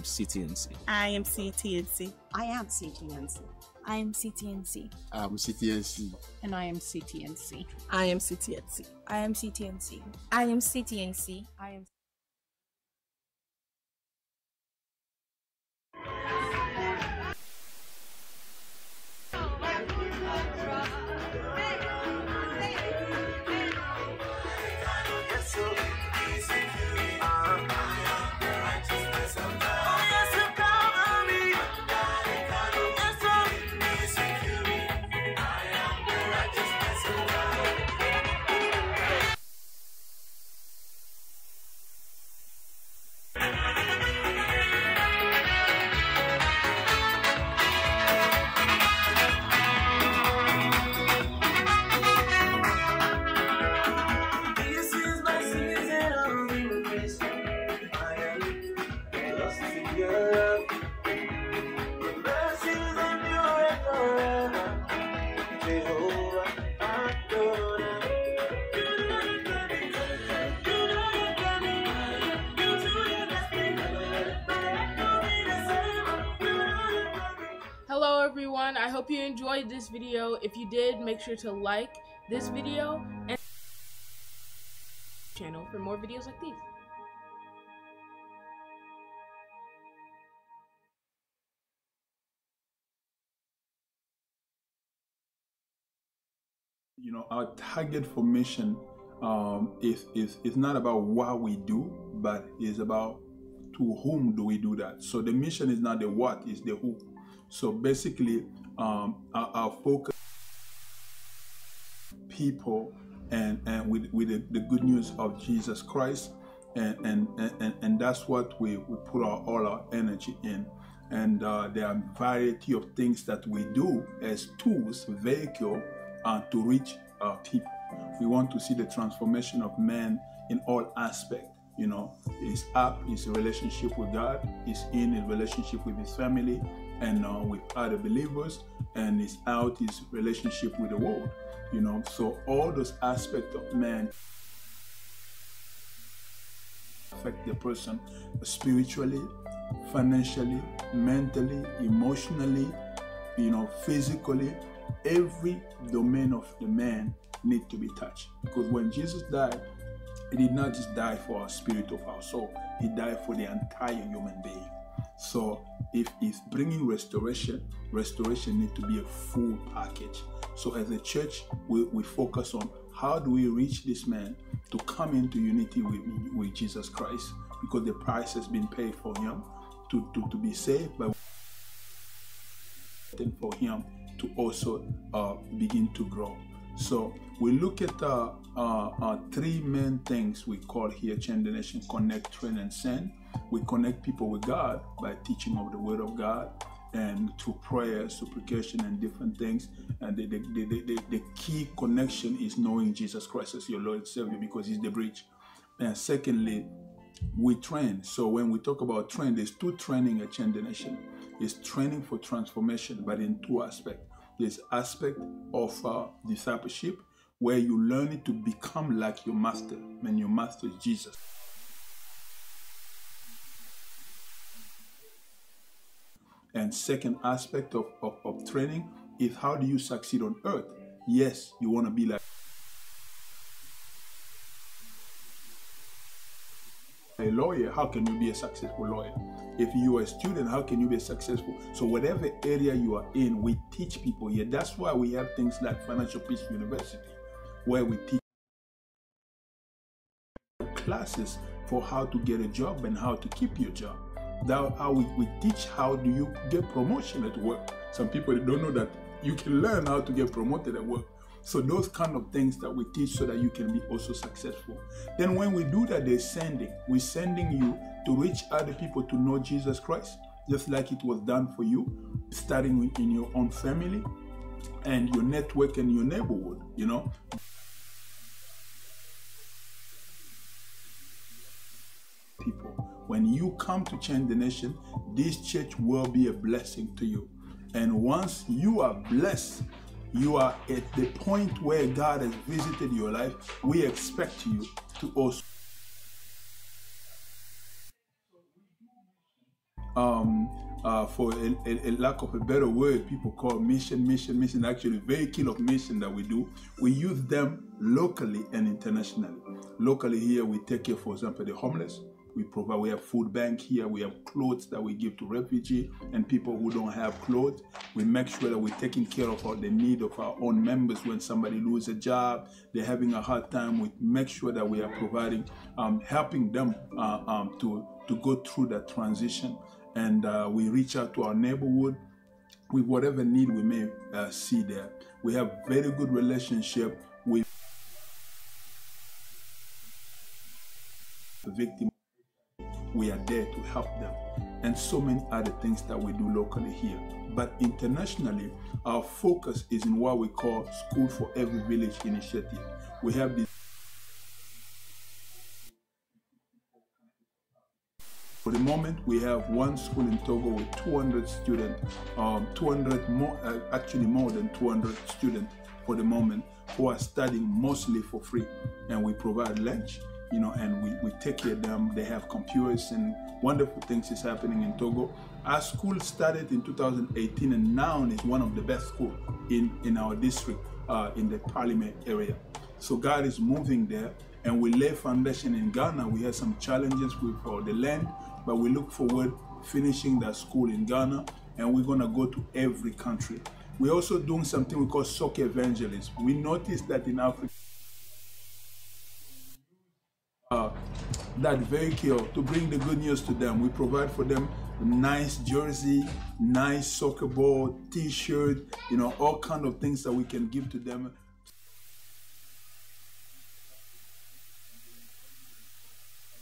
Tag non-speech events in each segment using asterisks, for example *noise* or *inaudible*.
am CTNC. I am CTNC. I am CTNC. I am CTNC. I'm CTNC. And I am CTNC. I am CTNC. I am CTNC. I am CTNC. Video. If you did, make sure to like this video and channel for more videos like these. You know, our target for mission um, is, is, is not about what we do, but is about to whom do we do that. So the mission is not the what, is the who. So basically, um, our, focus people and, and with, with the, the good news of Jesus Christ. And, and, and, and that's what we, we put our, all our energy in. And uh, there are variety of things that we do as tools, vehicle, uh, to reach our people. We want to see the transformation of man in all aspects. You know, his up, his relationship with God, his in his relationship with his family and uh, with other believers, and his out his relationship with the world. You know, so all those aspects of man affect the person spiritually, financially, mentally, emotionally, you know, physically. Every domain of the man need to be touched because when Jesus died, he did not just die for our spirit of our soul; he died for the entire human being. So if it's bringing restoration, restoration need to be a full package. So as a church, we, we focus on how do we reach this man to come into unity with, with Jesus Christ because the price has been paid for him to, to, to be saved, but for him to also uh, begin to grow. So we look at uh, uh, uh, three main things we call here Change the Nation Connect, Train, and Send. We connect people with God by teaching of the Word of God and through prayer, supplication, and different things. And the, the, the, the, key connection is knowing Jesus Christ as your Lord and Savior because He's the bridge. And secondly, we train. So when we talk about train, there's two training at Change the Nation. It's training for transformation, but in two aspects. There's aspect of uh, discipleship where you learn to become like your master, and your master is Jesus. And second aspect of, of, of training is how do you succeed on earth? Yes, you want to be like a lawyer, how can you be a successful lawyer? If you are a student, how can you be successful? So whatever area you are in, we teach people here. That's why we have things like Financial Peace University, where we teach classes for how to get a job and how to keep your job. That how we, we teach how do you get promotion at work. Some people don't know that you can learn how to get promoted at work. So those kind of things that we teach so that you can be also successful. Then when we do that, they're sending. We're sending you to reach other people to know Jesus Christ, just like it was done for you, starting in your own family and your network and your neighborhood, you know. When you come to change the nation, this church will be a blessing to you. And once you are blessed, you are at the point where God has visited your life, we expect you to also um, uh, for a, a, a, lack of a better word, people call mission, mission, mission. Actually, vehicle of mission that we do, we use them locally and internationally. Locally here, we take care, for example, the homeless. We provide, we have food bank here. We have clothes that we give to refugee and people who don't have clothes. We make sure that we're taking care of all the need of our own members when somebody lose a job, they're having a hard time. We make sure that we are providing, um, helping them uh, um, to to go through that transition. And uh, we reach out to our neighborhood with whatever need we may uh, see there. We have very good relationship with the victim we are there to help them, and so many other things that we do locally here. But internationally, our focus is in what we call School for Every Village initiative. We have this. For the moment, we have one school in Togo with 200 students, um, 200 more, uh, actually more than 200 students for the moment, who are studying mostly for free. And we provide lunch, you know, and we, we take care of them. They have computers and wonderful things is happening in Togo. Our school started in 2018 and now is one of the best schools in, in our district, uh, in the Parliament area. So God is moving there and we lay foundation in Ghana. We had some challenges with the land, but we look forward finishing that school in Ghana and we're gonna go to every country. We're also doing something we call soccer evangelism. We noticed that in Africa, uh, that vehicle to bring the good news to them. We provide for them nice jersey, nice soccer ball, t-shirt, you know, all kind of things that we can give to them.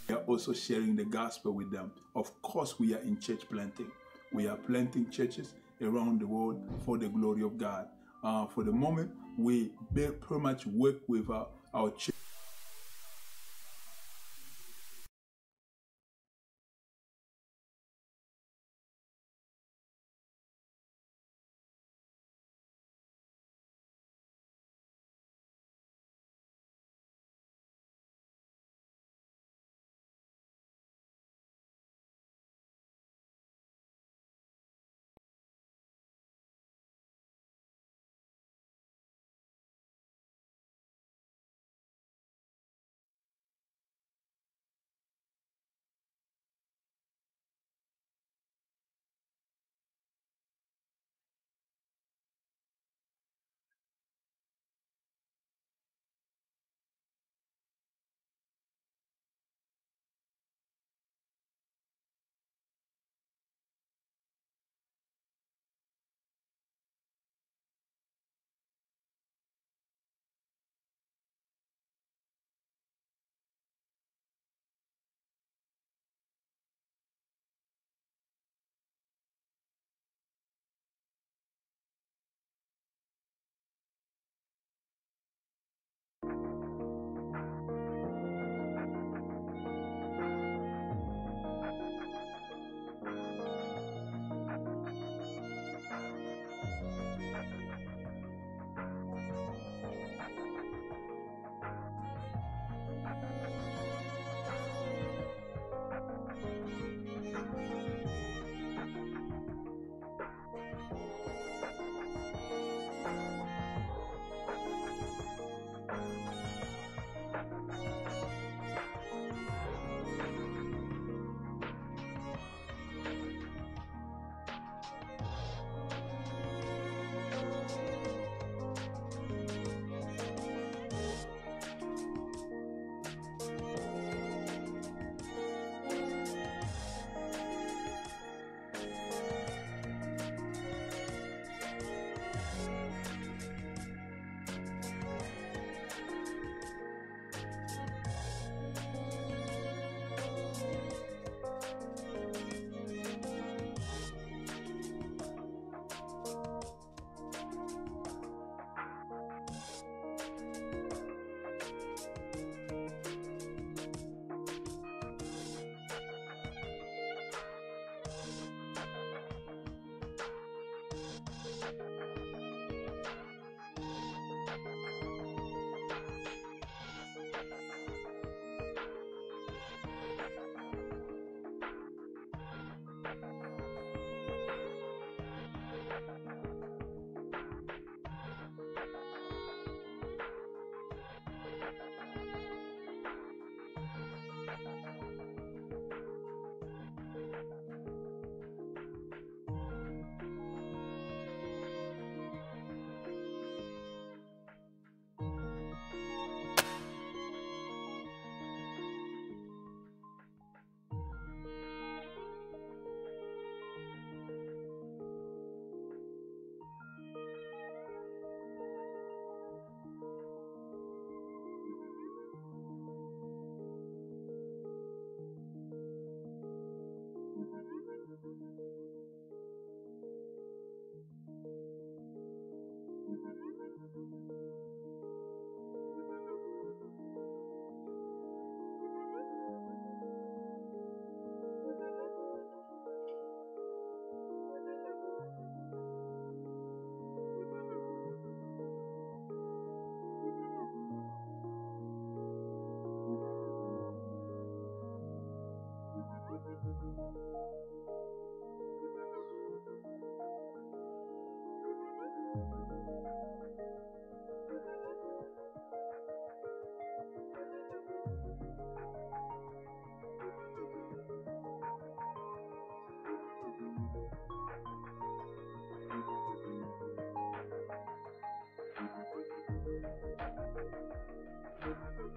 We are also sharing the gospel with them. Of course, we are in church planting. We are planting churches around the world for the glory of God. Uh, for the moment, we pretty much work with our, our church.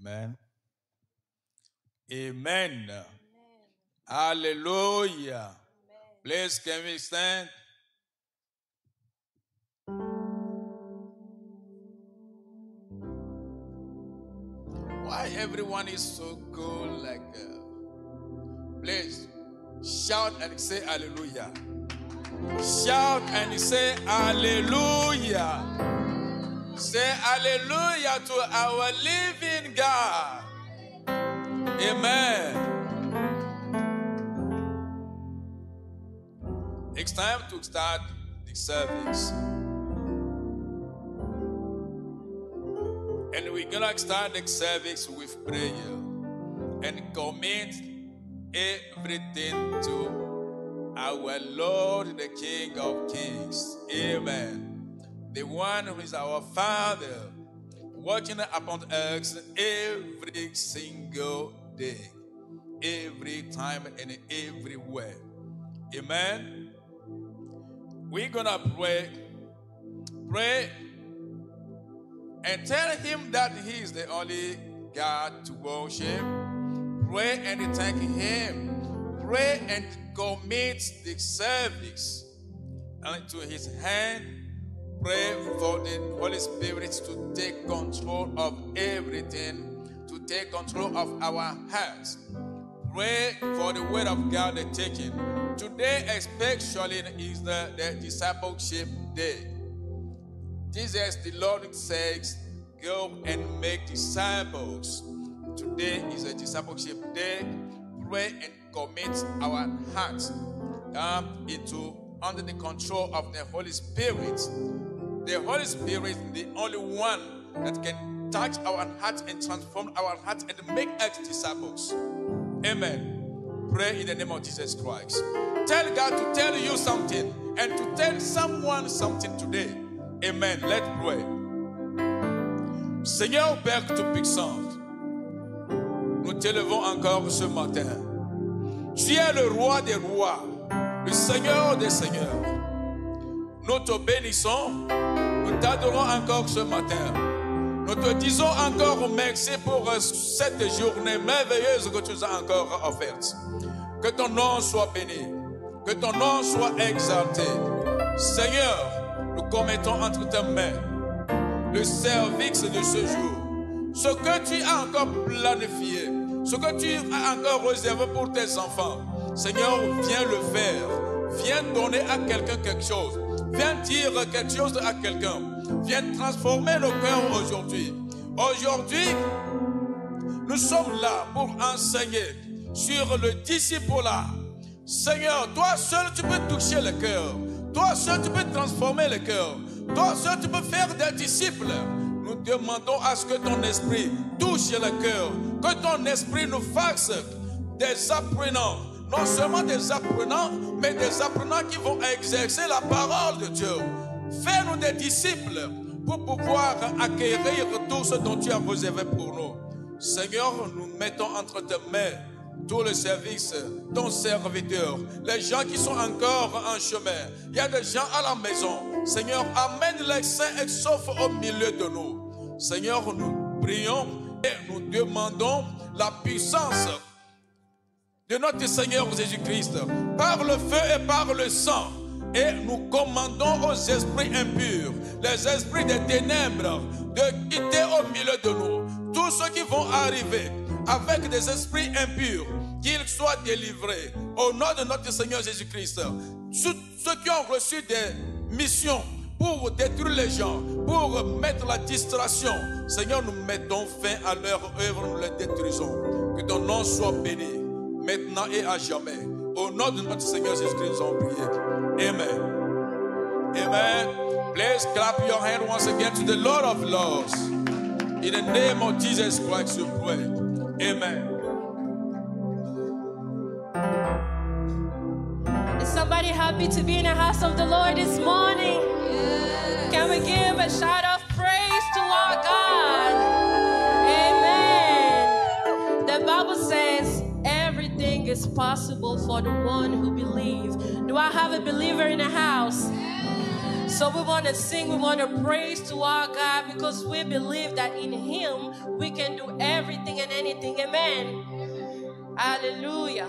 Amen. Amen. Hallelujah. Please, can we stand? Why everyone is so cool? Like, uh, please shout and say hallelujah. Shout and say hallelujah. Say hallelujah to our living God. Amen. It's time to start the service. And we're gonna start the service with prayer and commit everything to our Lord, the King of Kings. Amen. The one who is our Father, watching upon us every single day, every time, and everywhere. Amen. We're gonna pray, pray, and tell Him that He is the only God to worship. Pray and thank Him. Pray and commit the service into His hand. Pray for the Holy Spirit to take control of everything, to take control of our hearts. Pray for the word of God to take in. Today, especially, is the, the discipleship day. Jesus, the Lord says, Go and make disciples. Today is a discipleship day. Pray and commit our hearts um, into under the control of the Holy Spirit. The Holy Spirit is the only one that can touch our hearts and transform our hearts and make us disciples. Amen. Pray in the name of Jesus Christ. Tell God to tell you something and to tell someone something today. Amen. Let's pray. Seigneur Père Tout-Puissant, nous t'élevons encore ce matin. Tu es le roi des rois, le Seigneur des seigneurs. Nous te bénissons, nous t'adorons encore ce matin. Nous te disons encore merci pour cette journée merveilleuse que tu nous as encore offerte. Que ton nom soit béni, que ton nom soit exalté. Seigneur, nous commettons entre tes mains le service de ce jour. Ce que tu as encore planifié, ce que tu as encore réservé pour tes enfants. Seigneur, viens le faire. Viens donner à quelqu'un quelque chose. Viens dire quelque chose à quelqu'un. Viens transformer le cœur aujourd'hui. Aujourd'hui, nous sommes là pour enseigner sur le disciple-là. Seigneur, toi seul tu peux toucher le cœur. Toi seul tu peux transformer le cœur. Toi seul tu peux faire des disciples. Nous demandons à ce que ton esprit touche le cœur, Que ton esprit nous fasse des apprenants. Non seulement des apprenants, mais des apprenants qui vont exercer la parole de Dieu. Fais-nous des disciples pour pouvoir acquérir tout ce dont tu as réservé pour nous. Seigneur, nous mettons entre tes mains tout le service, ton serviteur, les gens qui sont encore en chemin. Il y a des gens à la maison. Seigneur, amène les saints et sauf au milieu de nous. Seigneur, nous prions et nous demandons la puissance de notre Seigneur Jésus-Christ par le feu et par le sang. Et nous commandons aux esprits impurs, les esprits des ténèbres, de quitter au milieu de nous. Tous ceux qui vont arriver avec des esprits impurs, qu'ils soient délivrés au nom de notre Seigneur Jésus-Christ. Ceux qui ont reçu des missions pour détruire les gens, pour mettre la distraction, Seigneur, nous mettons fin à leur œuvre, nous les détruisons. Que ton nom soit béni, maintenant et à jamais. Au nom de notre Seigneur Jésus-Christ, nous avons prié. Amen. Amen. Please clap your hand once again to the Lord of Lords. In the name of Jesus Christ, we pray. Amen. Is somebody happy to be in the house of the Lord this morning? Can we give a shout of praise to our God? Amen. The Bible says is possible for the one who believes. Do I have a believer in the house? So we want to sing, we want to praise to our God because we believe that in Him we can do everything and anything. Amen. Hallelujah.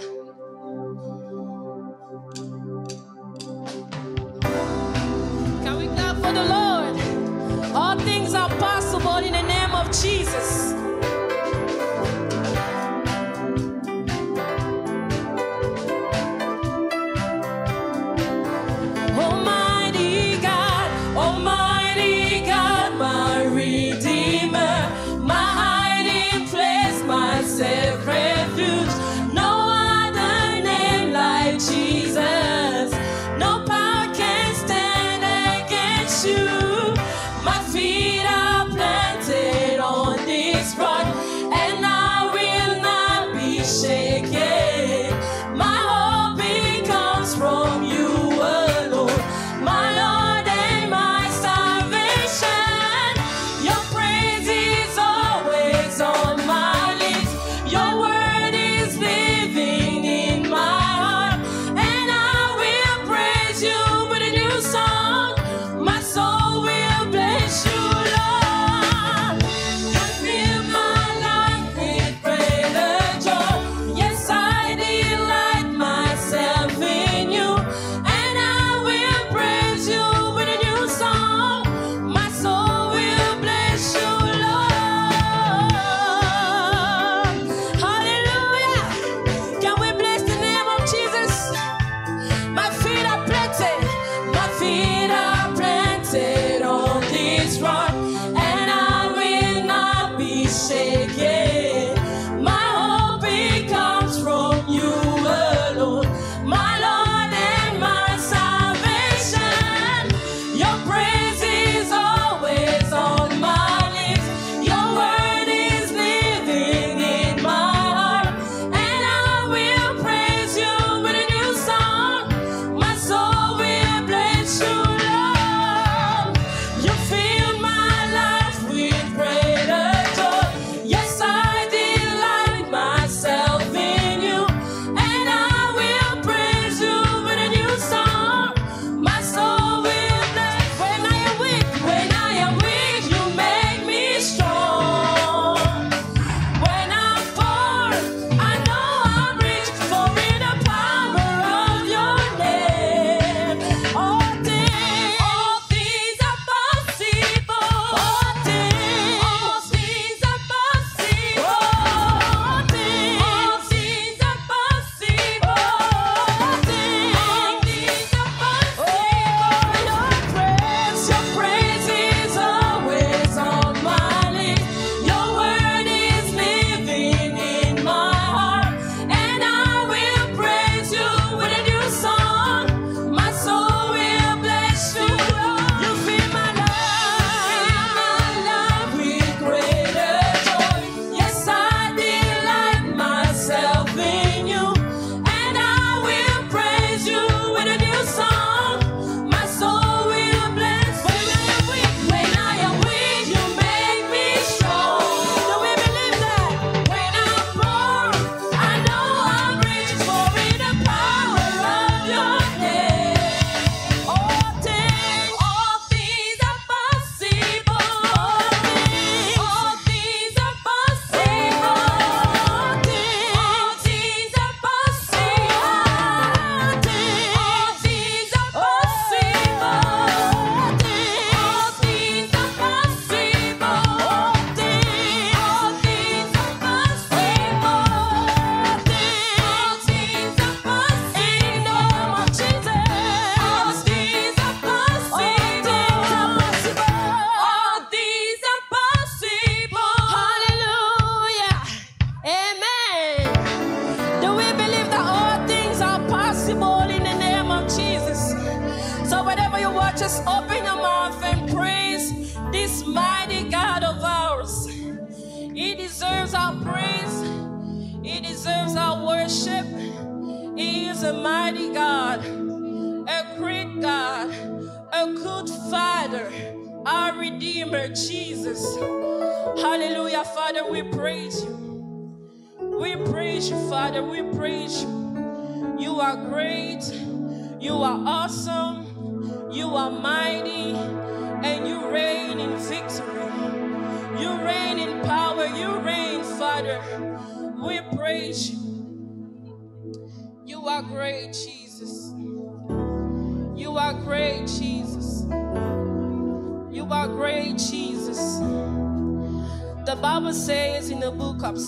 Can we clap for the Lord? All things are possible in the name of Jesus.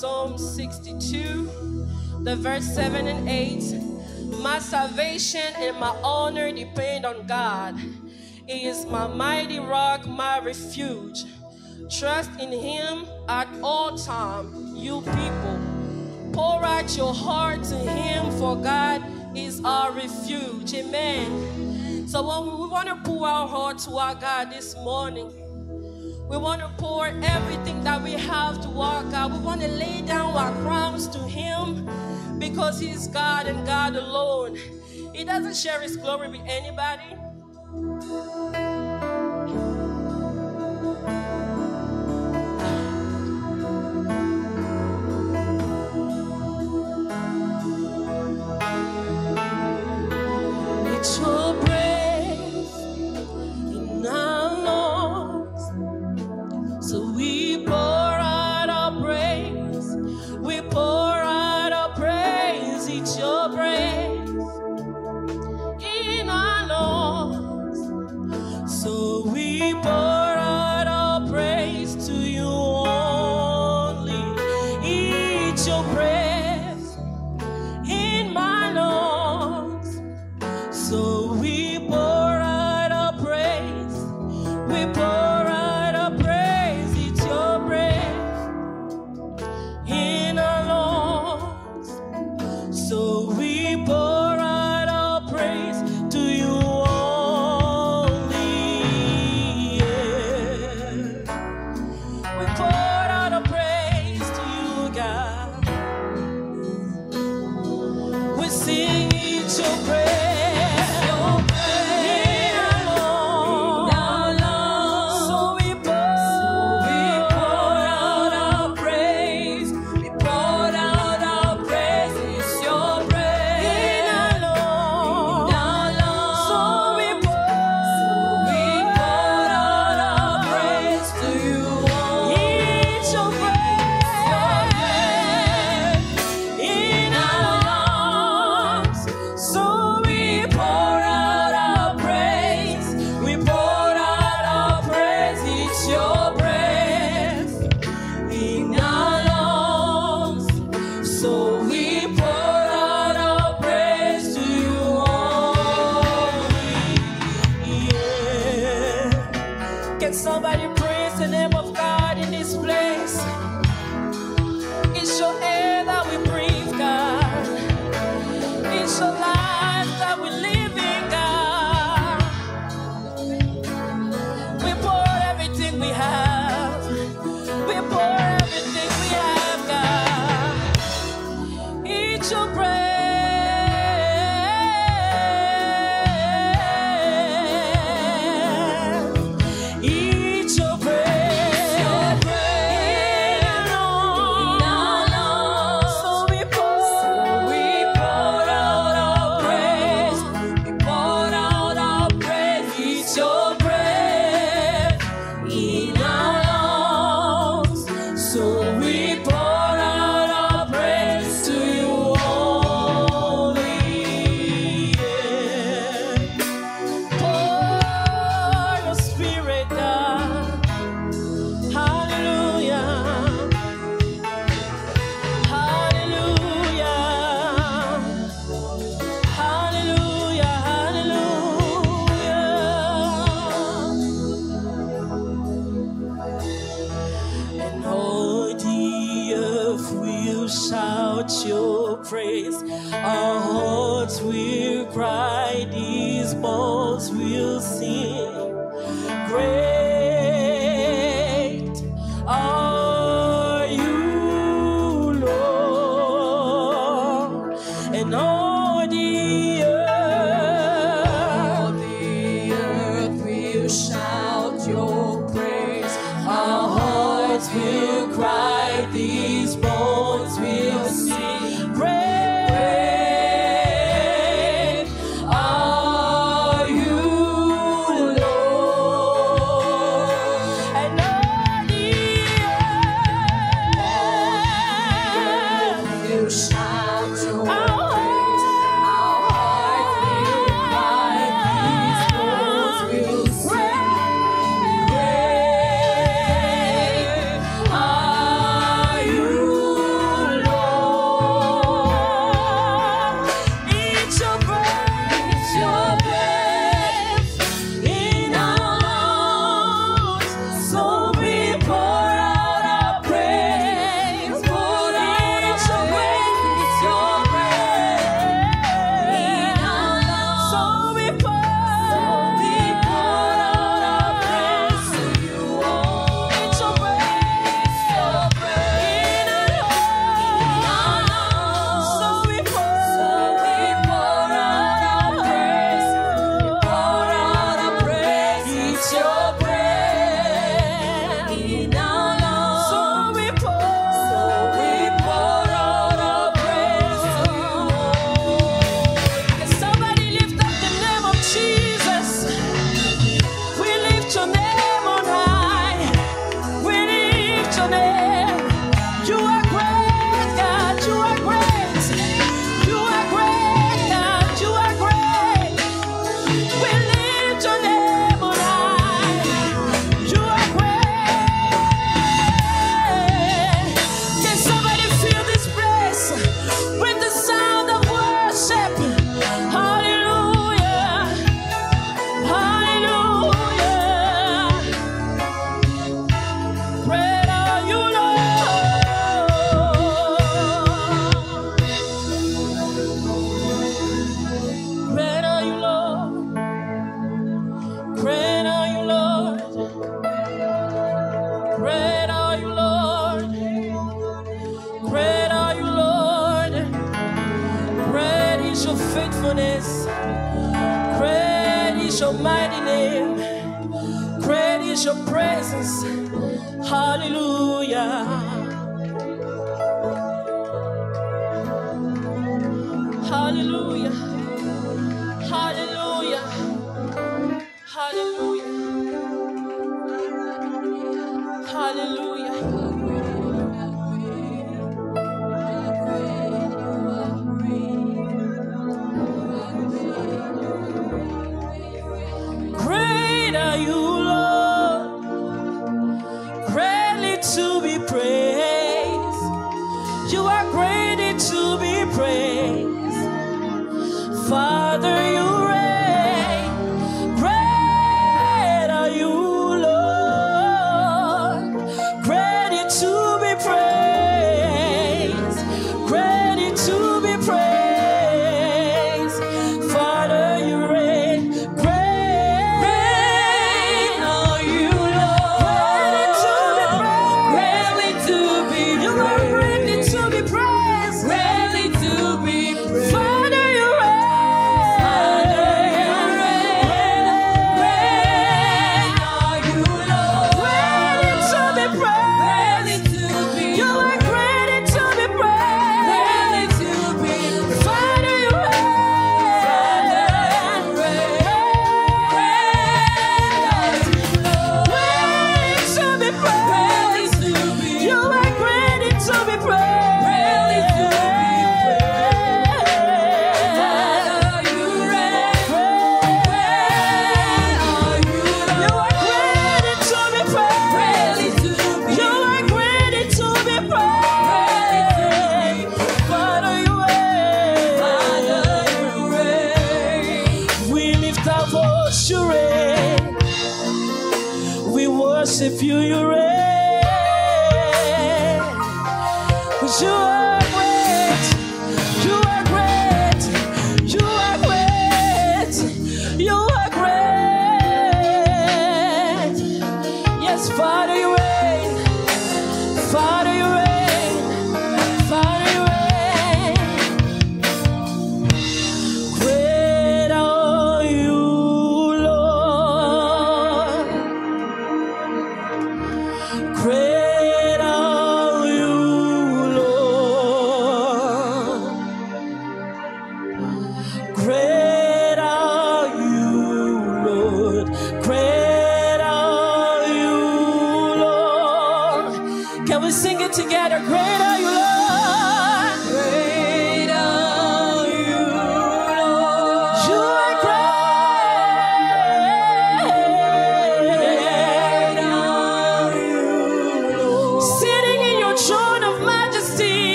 Psalm 62, the verse 7 and 8. My salvation and my honor depend on God. He is my mighty rock, my refuge. Trust in him at all time, you people. Pour out your heart to him, for God is our refuge. Amen. So when we want to pour our heart to our God this morning, we want to pour everything that we have to our God. We want to lay down our crowns to Him because He's God and God alone. He doesn't share His glory with anybody.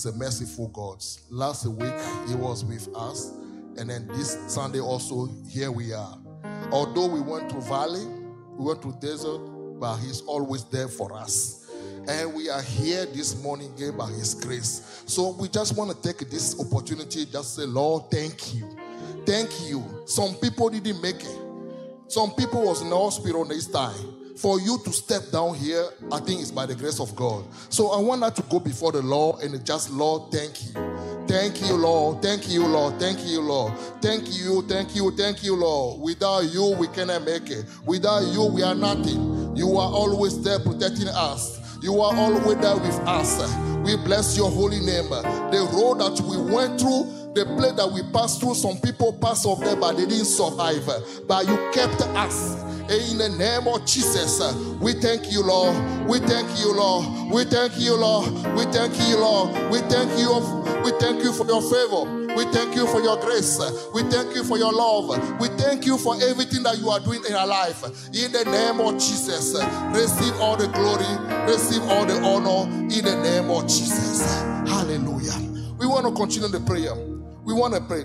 He's a merciful God. Last week he was with us, and then this Sunday also here we are. Although we went to valley, we went to desert, but he's always there for us. And we are here this morning again by his grace. So we just want to take this opportunity, just say, Lord, thank you. Thank you. Some people didn't make it. Some people was in the hospital this time. For you to step down here, I think it's by the grace of God. So I want that to go before the Lord and just, Lord, thank you. Thank you, Lord. Thank you, Lord. Thank you, Lord. Thank you, thank you, thank you, Lord. Without you, we cannot make it. Without you, we are nothing. You are always there protecting us. You are always there with us. We bless your holy name. The road that we went through, the place that we passed through, some people passed there, but they didn't survive. But you kept us. In the name of Jesus, uh, we thank you, Lord. We thank you, Lord. We thank you, Lord. We thank you, Lord. We thank you. We thank you for your favor. We thank you for your grace. We thank you for your love. We thank you for everything that you are doing in our life. In the name of Jesus, uh, receive all the glory, receive all the honor in the name of Jesus. Hallelujah. We want to continue the prayer. We want to pray.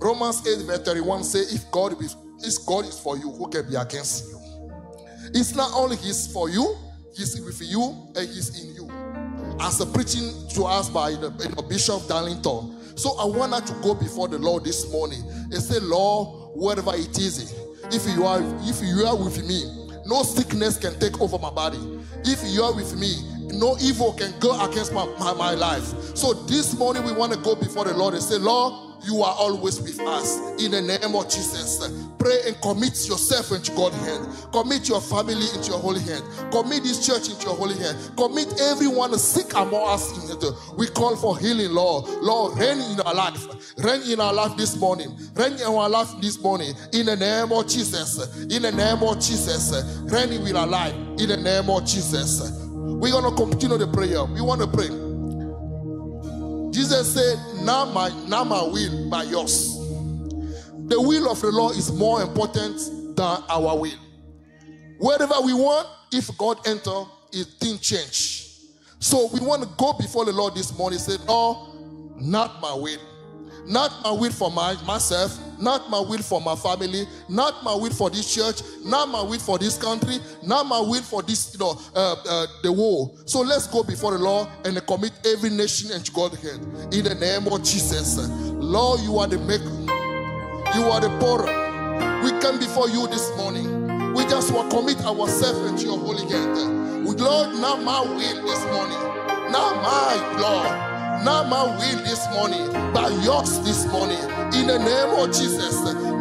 Romans 8, verse 31 say, If God is, if God is for you, who can be against you? It's not only He's for you, He's with you and He's in you. As a preaching to us by the you know, Bishop Darlington. So I want her to go before the Lord this morning and say, Lord, whatever it is, if you are if you are with me, no sickness can take over my body. If you are with me, no evil can go against my, my, my life. So this morning we want to go before the Lord and say, Lord, you are always with us. In the name of Jesus, pray and commit yourself into God's hand. Commit your family into your holy hand. Commit this church into your holy hand. Commit everyone sick among us. We call for healing, Lord. Lord, reign in our life. Reign in our life this morning. Reign in our life this morning. In the name of Jesus. In the name of Jesus. Reign in our life. In the name of Jesus. We're going to continue the prayer. We want to pray. Jesus said, Now my, now my will, but yours. The will of the Lord is more important than our will. Wherever we want, if God enter, it didn't change. So we want to go before the Lord this morning. Say, No, not my will. Not my will for my, myself, not my will for my family, not my will for this church, not my will for this country, not my will for this, you know, uh, uh, the world. So let's go before the Lord and commit every nation into God's hand. In the name of Jesus. Lord, you are the maker. You are the pourer. We come before you this morning. We just to commit ourselves into your holy hand. Lord, not my will this morning. Not my Lord not my will this morning, but yours this morning. In the name of Jesus.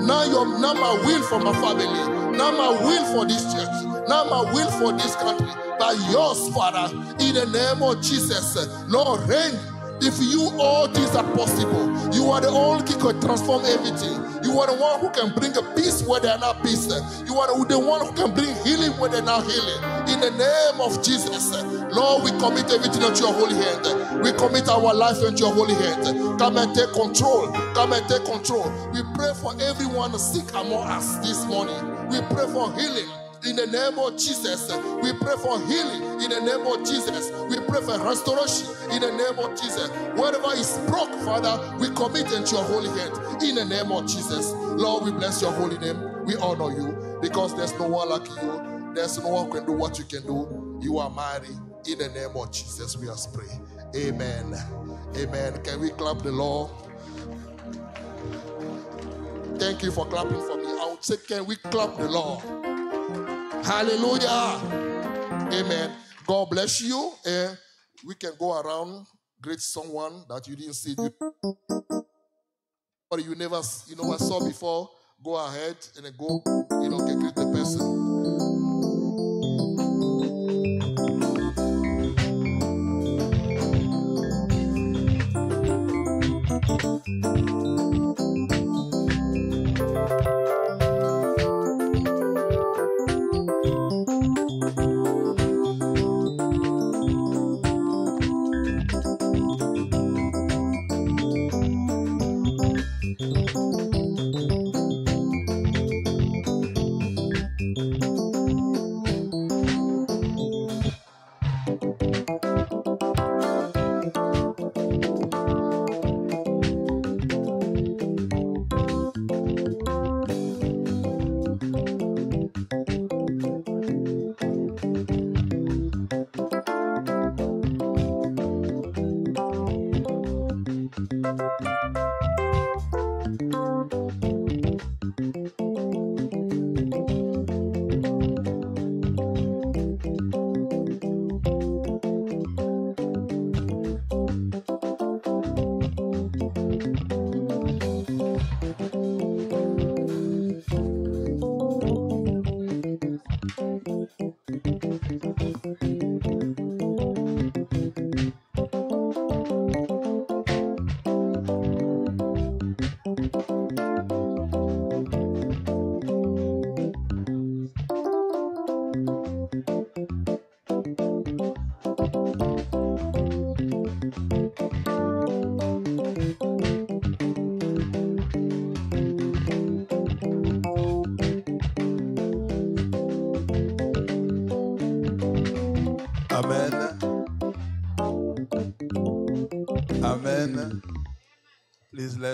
Not your not my will for my family, not my will for this church, not my will for this country, but yours, Father. In the name of Jesus. Lord, reign. If you all things are possible, you are the only who can transform everything. You are the one who can bring a peace where there are not peace. You are the one who can bring healing where there are not healing. In the name of Jesus, Lord, we commit everything into your holy hand. We commit our life into your holy hand. Come and take control. Come and take control. We pray for everyone sick among us this morning. We pray for healing. In the name of Jesus, we pray for healing. In the name of Jesus, we pray for restoration. In the name of Jesus, whatever is broke, Father, we commit into your holy hand. In the name of Jesus, Lord, we bless your holy name. We honor you because there's no one like you. There's no one can do what you can do. You are mighty. In the name of Jesus, we are pray. Amen. Amen. Can we clap the Lord? Thank you for clapping for me. I would say, can we clap the Lord? Hallelujah. Amen. God bless you. And we can go around, greet someone that you didn't see. Or you never, you know, I saw before. Go ahead and go, you know, greet the person.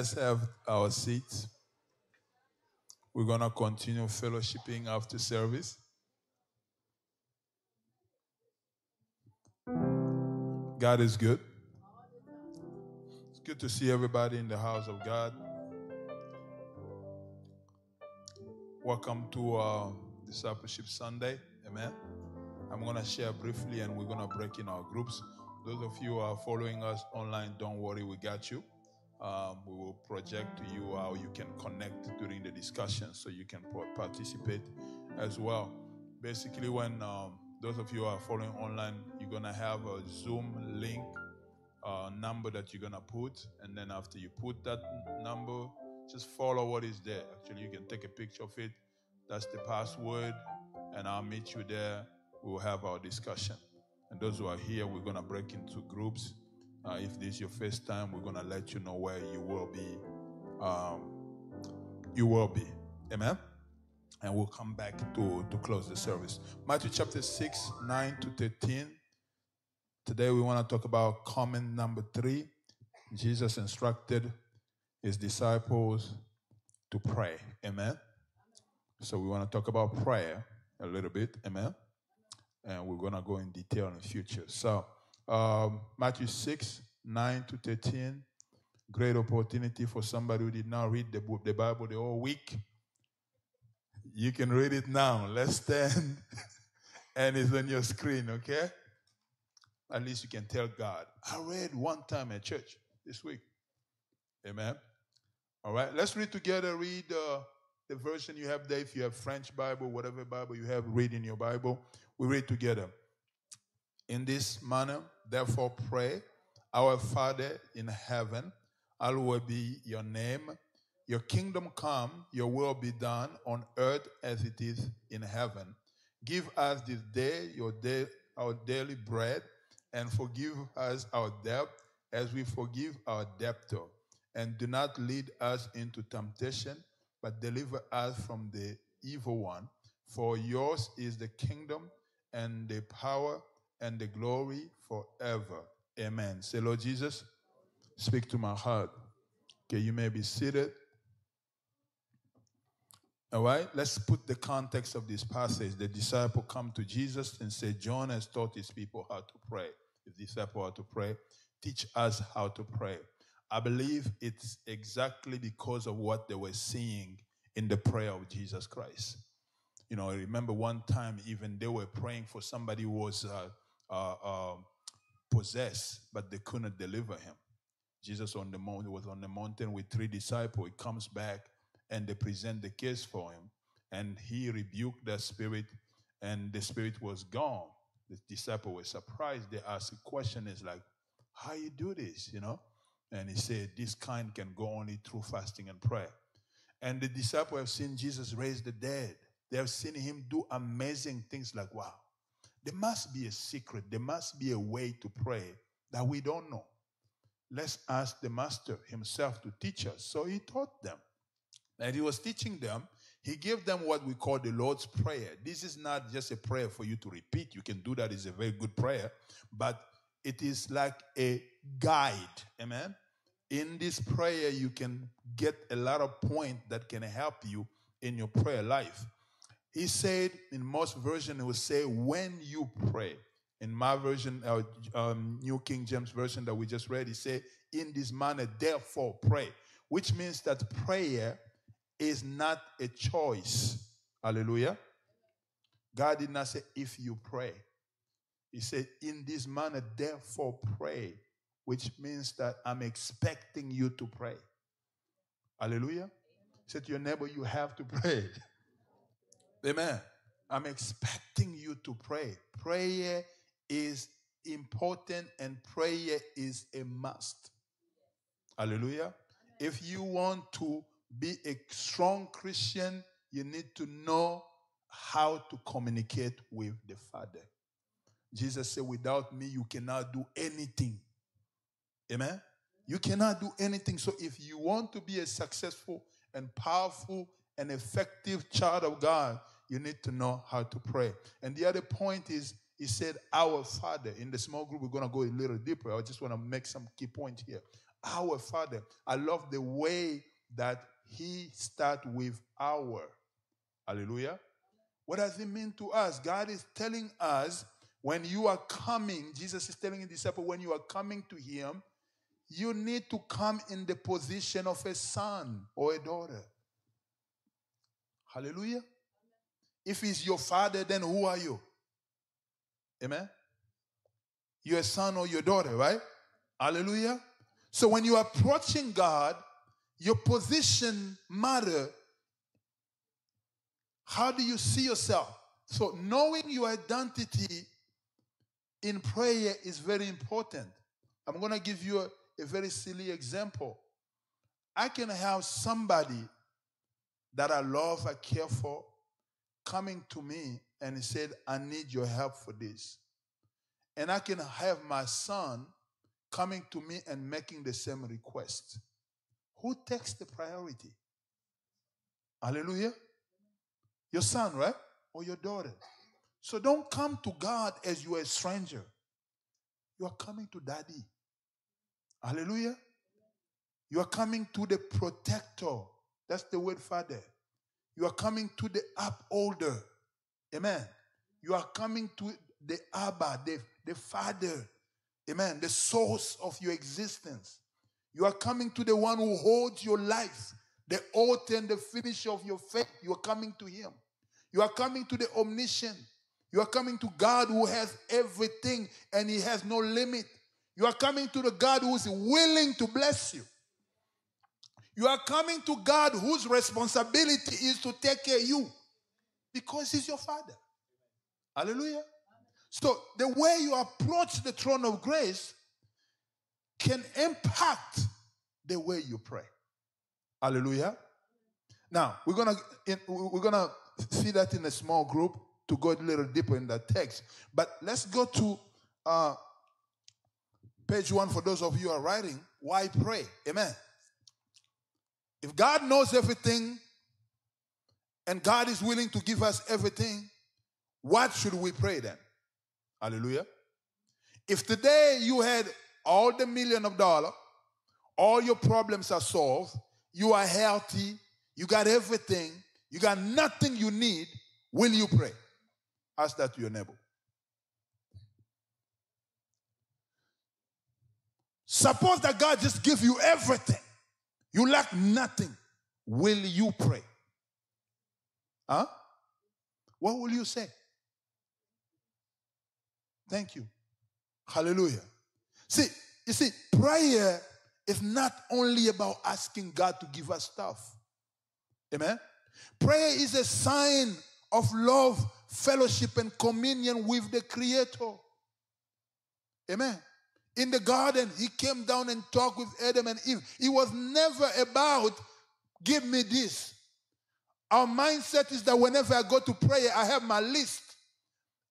Let's have our seats. We're going to continue fellowshipping after service. God is good. It's good to see everybody in the house of God. Welcome to uh, Discipleship Sunday. Amen. I'm going to share briefly and we're going to break in our groups. Those of you who are following us online, don't worry, we got you. Um, we will project to you how you can connect during the discussion so you can participate as well. Basically, when um, those of you who are following online, you're going to have a Zoom link uh, number that you're going to put. And then after you put that number, just follow what is there. Actually, you can take a picture of it. That's the password. And I'll meet you there. We'll have our discussion. And those who are here, we're going to break into groups. Uh, if this is your first time, we're going to let you know where you will be. Um, you will be. Amen? And we'll come back to, to close the service. Matthew chapter 6, 9 to 13. Today we want to talk about comment number three. Jesus instructed his disciples to pray. Amen? So we want to talk about prayer a little bit. Amen? and we're going to go in detail in the future. So, um, Matthew 6, 9 to 13, great opportunity for somebody who did not read the book, the Bible the whole week. You can read it now. Let's stand, *laughs* and it's on your screen, okay? At least you can tell God, I read one time at church this week. Amen. All right, let's read together. Read uh, the version you have there. If you have French Bible, whatever Bible you have, read in your Bible. We read together. In this manner, therefore, pray, Our Father in heaven, hallowed be your name. Your kingdom come, your will be done on earth as it is in heaven. Give us this day your day, our daily bread, and forgive us our debt as we forgive our debtor. And do not lead us into temptation, but deliver us from the evil one. For yours is the kingdom and the power and the glory forever. Amen. Say, Lord Jesus, speak to my heart. Okay, you may be seated. All right, let's put the context of this passage. The disciple come to Jesus and say, John has taught his people how to pray. The disciple how to pray. Teach us how to pray. I believe it's exactly because of what they were seeing in the prayer of Jesus Christ. You know, I remember one time even they were praying for somebody who was uh, uh, uh, possessed, but they couldn't deliver him. Jesus on the mountain was on the mountain with three disciples. He comes back and they present the case for him, and he rebuked the spirit, and the spirit was gone. The disciple was surprised. They asked a question: "Is like, how you do this?" You know, and he said, "This kind can go only through fasting and prayer." And the disciples have seen Jesus raise the dead. They have seen him do amazing things. Like, wow, there must be a secret. There must be a way to pray that we don't know. Let's ask the master himself to teach us. So he taught them. And he was teaching them. He gave them what we call the Lord's Prayer. This is not just a prayer for you to repeat. You can do that. It's a very good prayer. But it is like a guide. Amen. In this prayer, you can get a lot of points that can help you in your prayer life. He said in most version, it will say, when you pray. In my version, uh, um, New King James Version that we just read, he said, in this manner, therefore pray, which means that prayer is not a choice. Hallelujah. God did not say, if you pray. He said, in this manner, therefore pray, which means that I'm expecting you to pray. Hallelujah. He said to your neighbor, you have to pray. *laughs* Amen. I'm expecting you to pray. Prayer is important and prayer is a must. Hallelujah. If you want to be a strong Christian, you need to know how to communicate with the Father. Jesus said, Without me, you cannot do anything. Amen. You cannot do anything. So, if you want to be a successful and powerful and effective child of God, you need to know how to pray. And the other point is He said, Our Father. In the small group, we're going to go a little deeper. I just want to make some key points here. Our Father. I love the way that he start with our. Hallelujah. What does it mean to us? God is telling us when you are coming, Jesus is telling the disciple, when you are coming to him, you need to come in the position of a son or a daughter. Hallelujah. If he's your father, then who are you? Amen. You're a son or your daughter, right? Hallelujah. So when you're approaching God, your position matter. How do you see yourself? So knowing your identity in prayer is very important. I'm going to give you a, a very silly example. I can have somebody that I love, I care for, coming to me and he said, I need your help for this. And I can have my son coming to me and making the same request. Who takes the priority? Hallelujah. Your son, right? Or your daughter. So don't come to God as you are a stranger. You are coming to daddy. Hallelujah. You are coming to the protector. That's the word father. You are coming to the upholder. Amen. You are coming to the Abba, the, the Father. Amen. The source of your existence. You are coming to the one who holds your life, the author and the finisher of your faith. You are coming to him. You are coming to the omniscient. You are coming to God who has everything and he has no limit. You are coming to the God who is willing to bless you. You are coming to God whose responsibility is to take care of you because he's your father. Hallelujah. So the way you approach the throne of grace can impact the way you pray. Hallelujah. Now we're gonna we're gonna see that in a small group to go a little deeper in that text. But let's go to uh, page one for those of you who are writing. Why pray? Amen. If God knows everything and God is willing to give us everything, what should we pray then? Hallelujah. If today you had all the million of dollars, all your problems are solved, you are healthy, you got everything, you got nothing you need, will you pray? Ask that to your neighbor. Suppose that God just give you everything. You lack nothing. Will you pray? Huh? What will you say? Thank you. Hallelujah. See, you see, prayer is not only about asking God to give us stuff. Amen. Prayer is a sign of love, fellowship, and communion with the Creator. Amen. In the garden, he came down and talked with Adam and Eve. It was never about, give me this. Our mindset is that whenever I go to prayer, I have my list.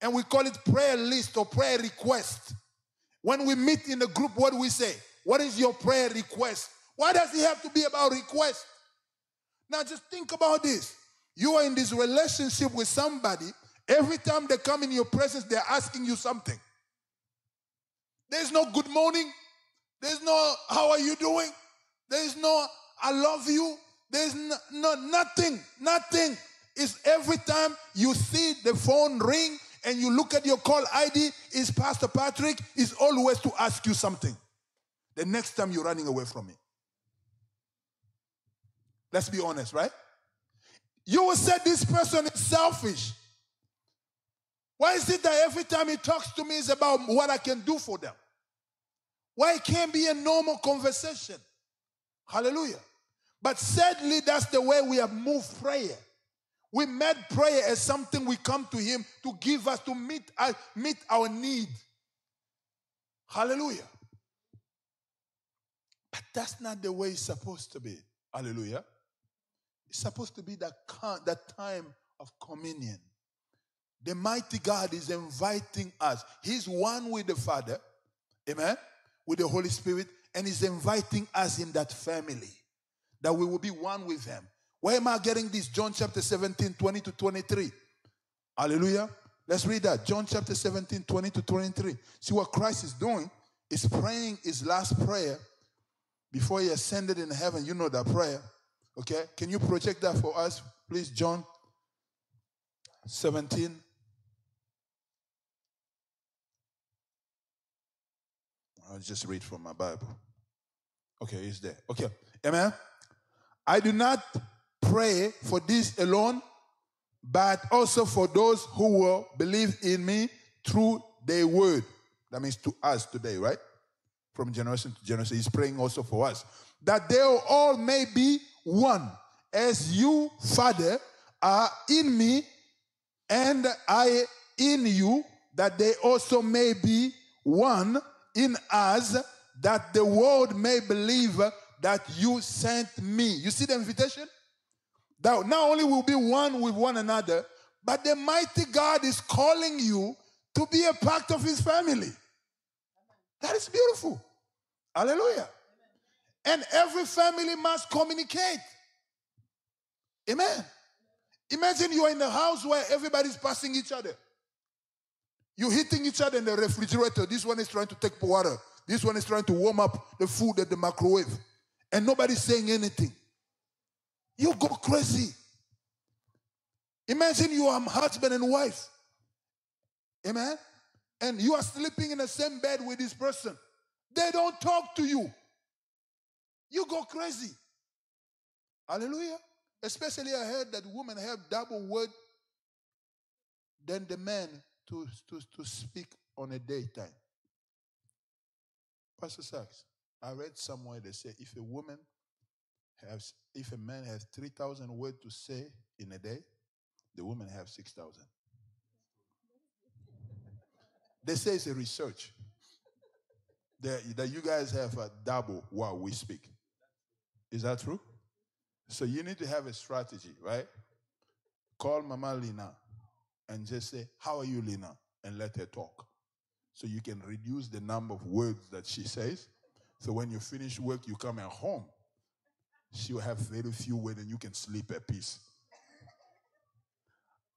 And we call it prayer list or prayer request. When we meet in a group, what do we say? What is your prayer request? Why does it have to be about request? Now just think about this. You are in this relationship with somebody. Every time they come in your presence, they're asking you something. There's no good morning. There's no how are you doing? There's no I love you. There's no, no nothing, nothing. It's every time you see the phone ring and you look at your call ID, is Pastor Patrick, is always to ask you something. The next time you're running away from me. Let's be honest, right? You will say this person is selfish. Why is it that every time he talks to me is about what I can do for them? Why it can't be a normal conversation? Hallelujah. But sadly, that's the way we have moved prayer. We made prayer as something we come to Him to give us, to meet, uh, meet our need. Hallelujah. But that's not the way it's supposed to be. Hallelujah. It's supposed to be that, that time of communion. The mighty God is inviting us. He's one with the Father, amen, with the Holy Spirit, and He's inviting us in that family that we will be one with Him. Where am I getting this? John chapter 17, 20 to 23. Hallelujah. Let's read that. John chapter 17, 20 to 23. See what Christ is doing is praying his last prayer before he ascended in heaven. You know that prayer. Okay? Can you project that for us, please, John 17? I'll just read from my Bible. Okay, it's there. Okay. Amen. I do not pray for this alone, but also for those who will believe in me through their word. That means to us today, right? From generation to generation. He's praying also for us. That they all may be one, as you, Father, are in me, and I in you, that they also may be one in us, that the world may believe that you sent me. You see the invitation? That not only will be one with one another, but the mighty God is calling you to be a part of his family. That is beautiful. Hallelujah. And every family must communicate. Amen. Imagine you are in a house where everybody's passing each other. You're hitting each other in the refrigerator. This one is trying to take water. This one is trying to warm up the food at the microwave. And nobody's saying anything. You go crazy. Imagine you are husband and wife. Amen. And you are sleeping in the same bed with this person. They don't talk to you. You go crazy. Hallelujah. Especially I heard that women have double word than the men to, to, to speak on a daytime. Pastor Sachs, I read somewhere they say if a woman has, if a man has 3,000 words to say in a day, the woman has 6,000. They say it's a research that, that you guys have a double while we speak. Is that true? So you need to have a strategy, right? Call Mama Lina and just say, How are you, Lina? And let her talk. So you can reduce the number of words that she says. So when you finish work, you come at home. She'll have very few words and you can sleep at peace.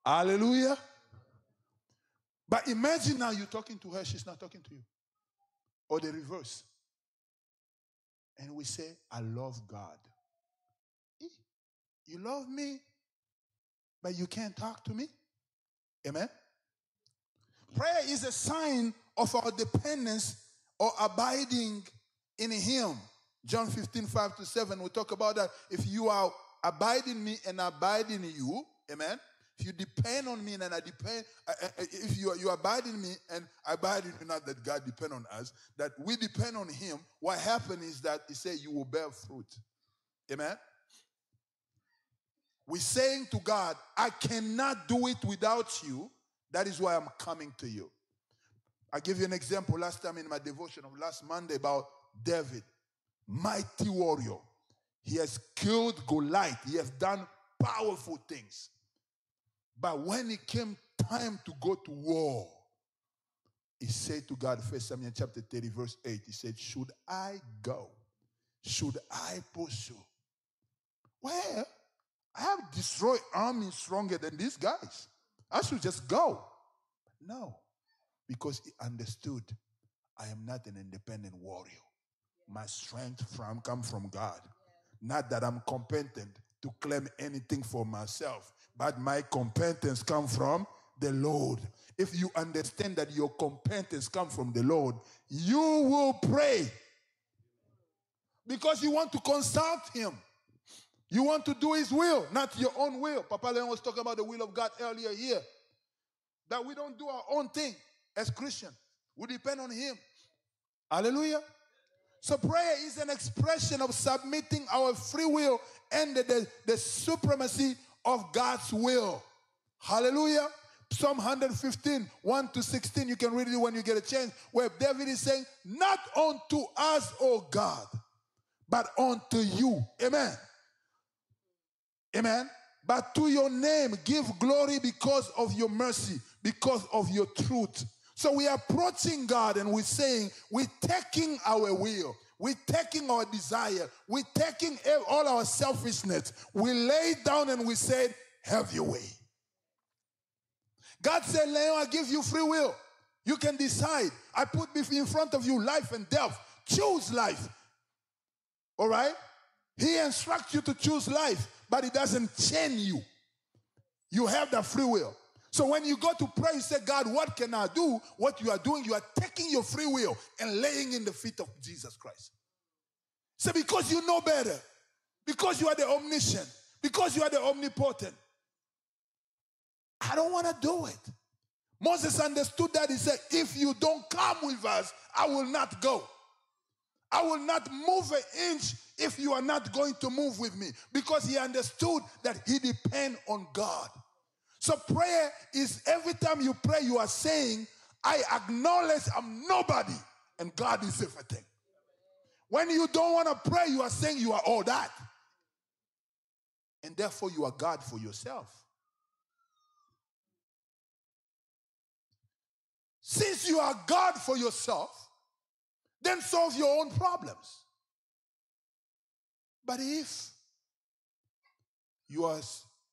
Hallelujah. But imagine now you're talking to her, she's not talking to you. Or the reverse. And we say, I love God. You love me, but you can't talk to me? Amen? Prayer is a sign of our dependence or abiding in Him. John 15, 5 to 7, we talk about that. If you are abiding in me and abiding in you, amen. If you depend on me and I depend, if you, you abide in me and I abide in you, not that God depend on us, that we depend on Him, what happens is that He said you will bear fruit. Amen. We're saying to God, I cannot do it without you. That is why I'm coming to you. I give you an example last time in my devotion of last Monday about David, mighty warrior. He has killed Goliath, he has done powerful things. But when it came time to go to war, he said to God, First Samuel chapter 30, verse 8, he said, Should I go? Should I pursue? Well, I have destroyed armies stronger than these guys. I should just go. No, because he understood I am not an independent warrior. My strength from come from God. Not that I'm competent to claim anything for myself, but my competence come from the Lord. If you understand that your competence come from the Lord, you will pray because you want to consult Him. You want to do His will, not your own will. Papa Leon was talking about the will of God earlier here. That we don't do our own thing as Christians. We depend on Him. Hallelujah. So prayer is an expression of submitting our free will and the, the, the supremacy of God's will. Hallelujah. Psalm 115, 1 to 16. You can read it when you get a chance, where David is saying, Not unto us, O God, but unto you. Amen. Amen. But to your name give glory because of your mercy, because of your truth. So we are approaching God and we're saying, we're taking our will, we're taking our desire, we're taking all our selfishness. We lay down and we said, Have your way. God said, Leon, I give you free will. You can decide. I put in front of you life and death. Choose life. All right? He instructs you to choose life, but it doesn't chain you. You have the free will. So when you go to pray, you say, God, what can I do? What you are doing, you are taking your free will and laying in the feet of Jesus Christ. So because you know better, because you are the omniscient, because you are the omnipotent, I don't want to do it. Moses understood that. He said, If you don't come with us, I will not go. I will not move an inch if you are not going to move with me. Because he understood that he depend on God. So prayer is every time you pray, you are saying, I acknowledge I'm nobody and God is everything. When you don't want to pray, you are saying you are all that. And therefore, you are God for yourself. Since you are God for yourself, then solve your own problems. But if you are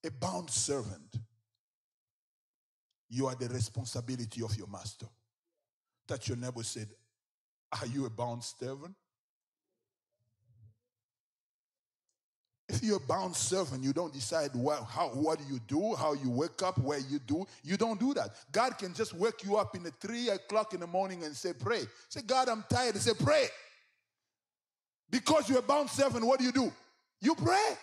a bound servant, you are the responsibility of your master. That your neighbor said, Are you a bound servant? If you're bound servant, you don't decide what, how, what you do, how you wake up, where you do. You don't do that. God can just wake you up in the three o'clock in the morning and say, pray. Say, God, I'm tired. Say, pray. Because you're a bound servant, what do you do? You pray.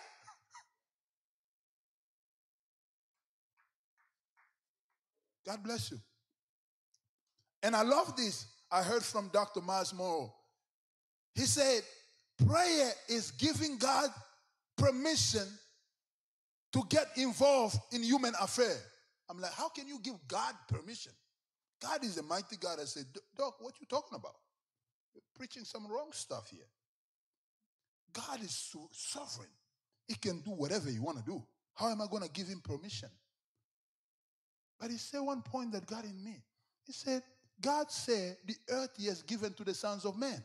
God bless you. And I love this. I heard from Dr. Myles Munroe. He said, prayer is giving God permission to get involved in human affair. I'm like, how can you give God permission? God is a mighty God. I said, Doc, what you talking about? You're preaching some wrong stuff here. God is so sovereign. He can do whatever you want to do. How am I going to give him permission? But he said one point that got in me. He said, God said the earth he has given to the sons of men.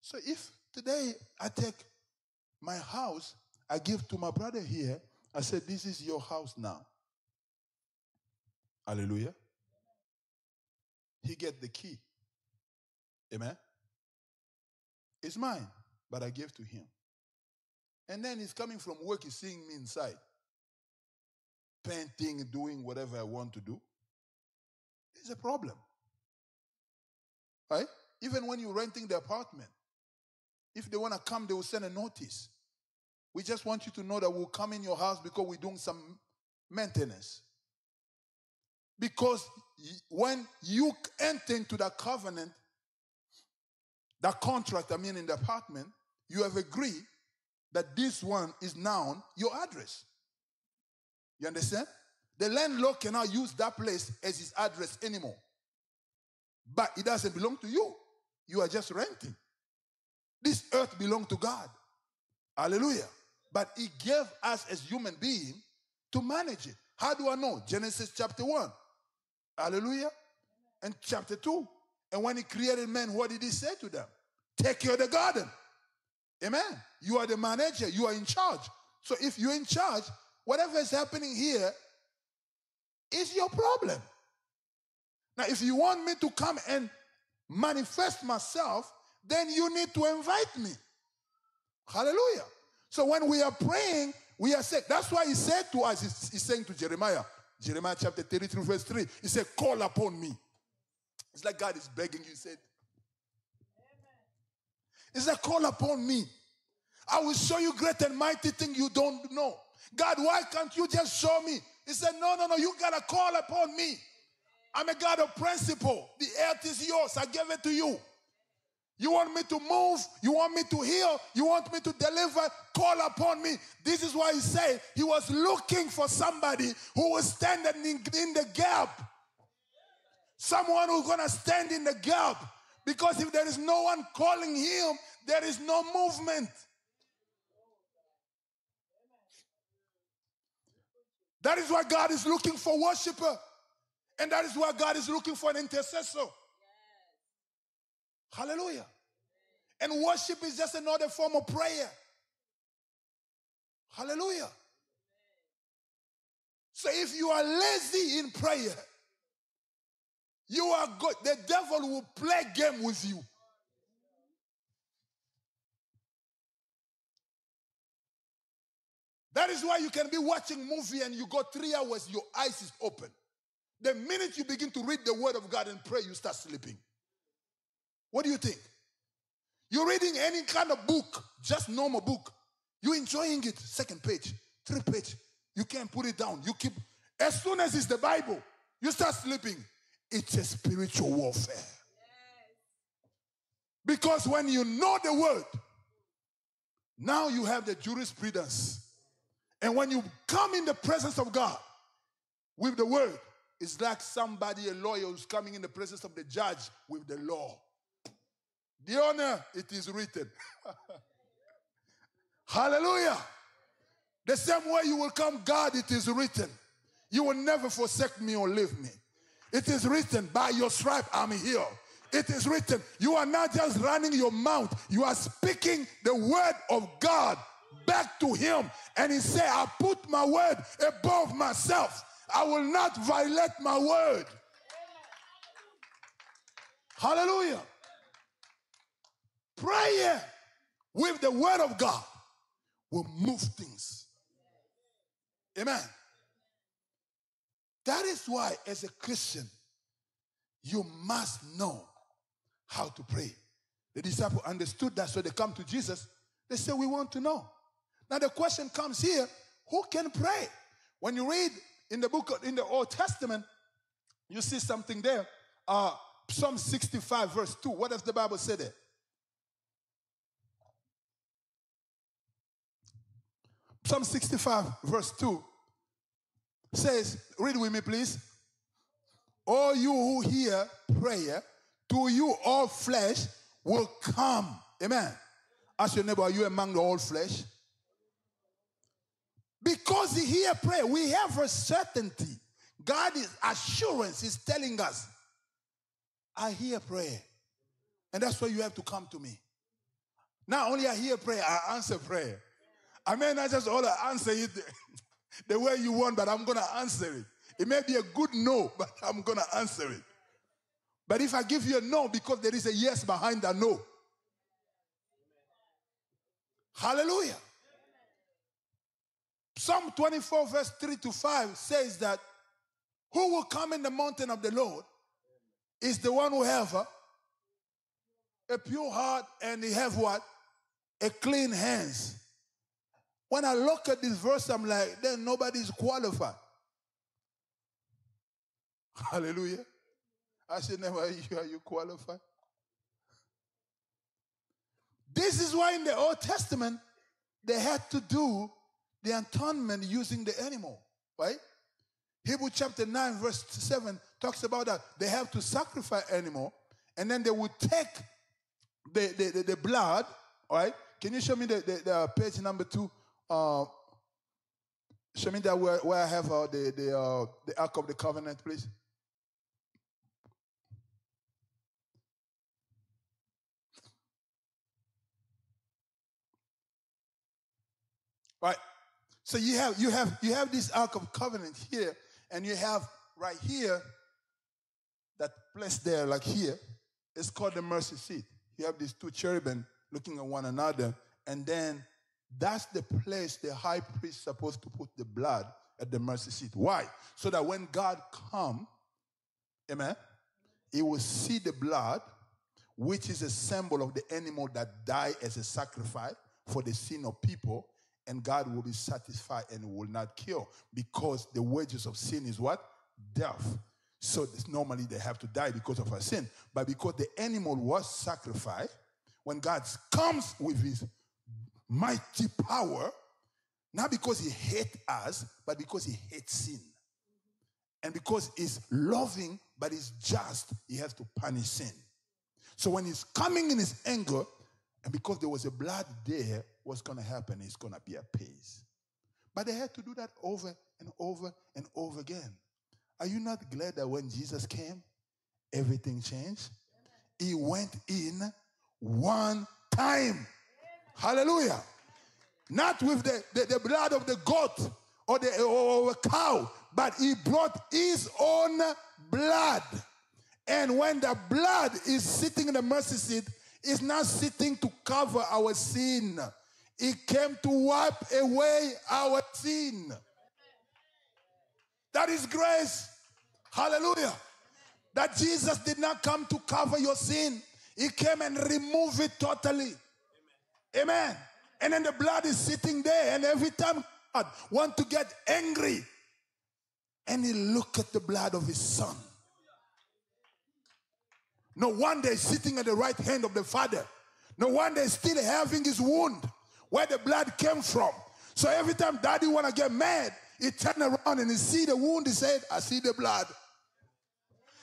So if today I take my house, I give to my brother here. I said, This is your house now. Hallelujah. He get the key. Amen. It's mine, but I gave to him. And then he's coming from work, he's seeing me inside. Painting, doing whatever I want to do. It's a problem. Right? Even when you're renting the apartment, if they want to come, they will send a notice. We just want you to know that we'll come in your house because we're doing some maintenance. Because when you enter into that covenant, that contract, I mean, in the apartment, you have agreed that this one is now your address. You understand? The landlord cannot use that place as his address anymore. But it doesn't belong to you. You are just renting. This earth belongs to God. Hallelujah. But he gave us as human beings to manage it. How do I know? Genesis chapter 1. Hallelujah. And chapter 2. And when he created man, what did he say to them? Take care of the garden. Amen. You are the manager. You are in charge. So if you're in charge, whatever is happening here is your problem. Now, if you want me to come and manifest myself, then you need to invite me. Hallelujah. So when we are praying, we are saying, that's why he said to us, he's, saying to Jeremiah, Jeremiah chapter 33, verse 3, he said, Call upon me. It's like God is begging you, he said, He said, Call upon me. I will show you great and mighty thing you don't know. God, why can't you just show me? He said, No, no, no, you gotta call upon me. I'm a God of principle. The earth is yours. I gave it to you. You want me to move? You want me to heal? You want me to deliver? Call upon me. This is why he said he was looking for somebody who was standing in, the gap. Someone who's going to stand in the gap. Because if there is no one calling him, there is no movement. That is why God is looking for worshiper. And that is why God is looking for an intercessor. Hallelujah. And worship is just another form of prayer. Hallelujah. So if you are lazy in prayer, you are good. The devil will play game with you. That is why you can be watching movie and you go three hours, your eyes is open. The minute you begin to read the word of God and pray, you start sleeping. What do you think? You're reading any kind of book, just normal book. You're enjoying it. Second page, third page. You can't put it down. You keep, as soon as it's the Bible, you start sleeping. It's a spiritual warfare. Because when you know the word, now you have the jurisprudence. And when you come in the presence of God with the word, it's like somebody, a lawyer who's coming in the presence of the judge with the law. The honor, it is written. *laughs* Hallelujah. The same way you will come, God, it is written. You will never forsake me or leave me. It is written, by your stripe I'm healed. It is written, you are not just running your mouth, you are speaking the word of God back to him. And he said, I put my word above myself. I will not violate my word. Hallelujah. Prayer with the word of God will move things. Amen. That is why, as a Christian, you must know how to pray. The disciples understood that, so they come to Jesus. They say, We want to know. Now, the question comes here who can pray? When you read in the book, in the Old Testament, you see something there. Uh, Psalm 65, verse 2. What does the Bible say there? Psalm 65, verse 2 says, read with me, please. All you who hear prayer, to you all flesh will come. Amen. Ask your neighbor, are you among the all flesh? Because he hear prayer, we have a certainty. God is assurance is telling us, I hear prayer. And that's why you have to come to me. Not only I hear prayer, I answer prayer. I may not just all answer it *laughs* the way you want, but I'm going to answer it. It may be a good no, *laughs* but I'm going to answer it. But if I give you a no because there is a yes behind that no. Hallelujah. Psalm 24, verse 3 to 5 says that who will come in the mountain of the Lord is the one who have a, a pure heart and he have what? A clean hands. When I look at this verse, I'm like, then nobody's qualified. *laughs* Hallelujah. I said, never are *laughs* you, are you qualified? This is why in the Old Testament they had to do the atonement using the animal, right? Hebrew chapter 9, verse 7 talks about that. They have to sacrifice animal, and then they would take the, the, the, the blood, right? Can you show me the, the, the uh, page number two? Uh, show me that where, where I have uh, the, the, uh, the Ark of the Covenant, please. Right. So you have you have you have this Ark of Covenant here, and you have right here that place there, like here, it's called the mercy seat. You have these two cherubim looking at one another, and then that's the place the high priest supposed to put the blood at the mercy seat. Why? So that when God come, amen, he will see the blood, which is a symbol of the animal that died as a sacrifice for the sin of people, and God will be satisfied and will not kill because the wages of sin is what? Death. So normally they have to die because of our sin. But because the animal was sacrificed, when God comes with his mighty power, not because he hates us, but because he hates sin. And because he's loving, but he's just, he has to punish sin. So when he's coming in his anger, and because there was a blood there, what's going to happen is going to be a appeased. But they had to do that over and over and over again. Are you not glad that when Jesus came, everything changed? He went in one time. Hallelujah. Not with the, the, the blood of the goat or the or a cow, but he brought his own blood. And when the blood is sitting in the mercy seat, it's not sitting to cover our sin. It came to wipe away our sin. That is grace. Hallelujah. That Jesus did not come to cover your sin. He came and removed it totally. Amen. And then the blood is sitting there. And every time God want to get angry, and he look at the blood of his son. No wonder he's sitting at the right hand of the Father. No wonder he's still having his wound where the blood came from. So every time daddy want to get mad, he turn around and he see the wound. He said, I see the blood.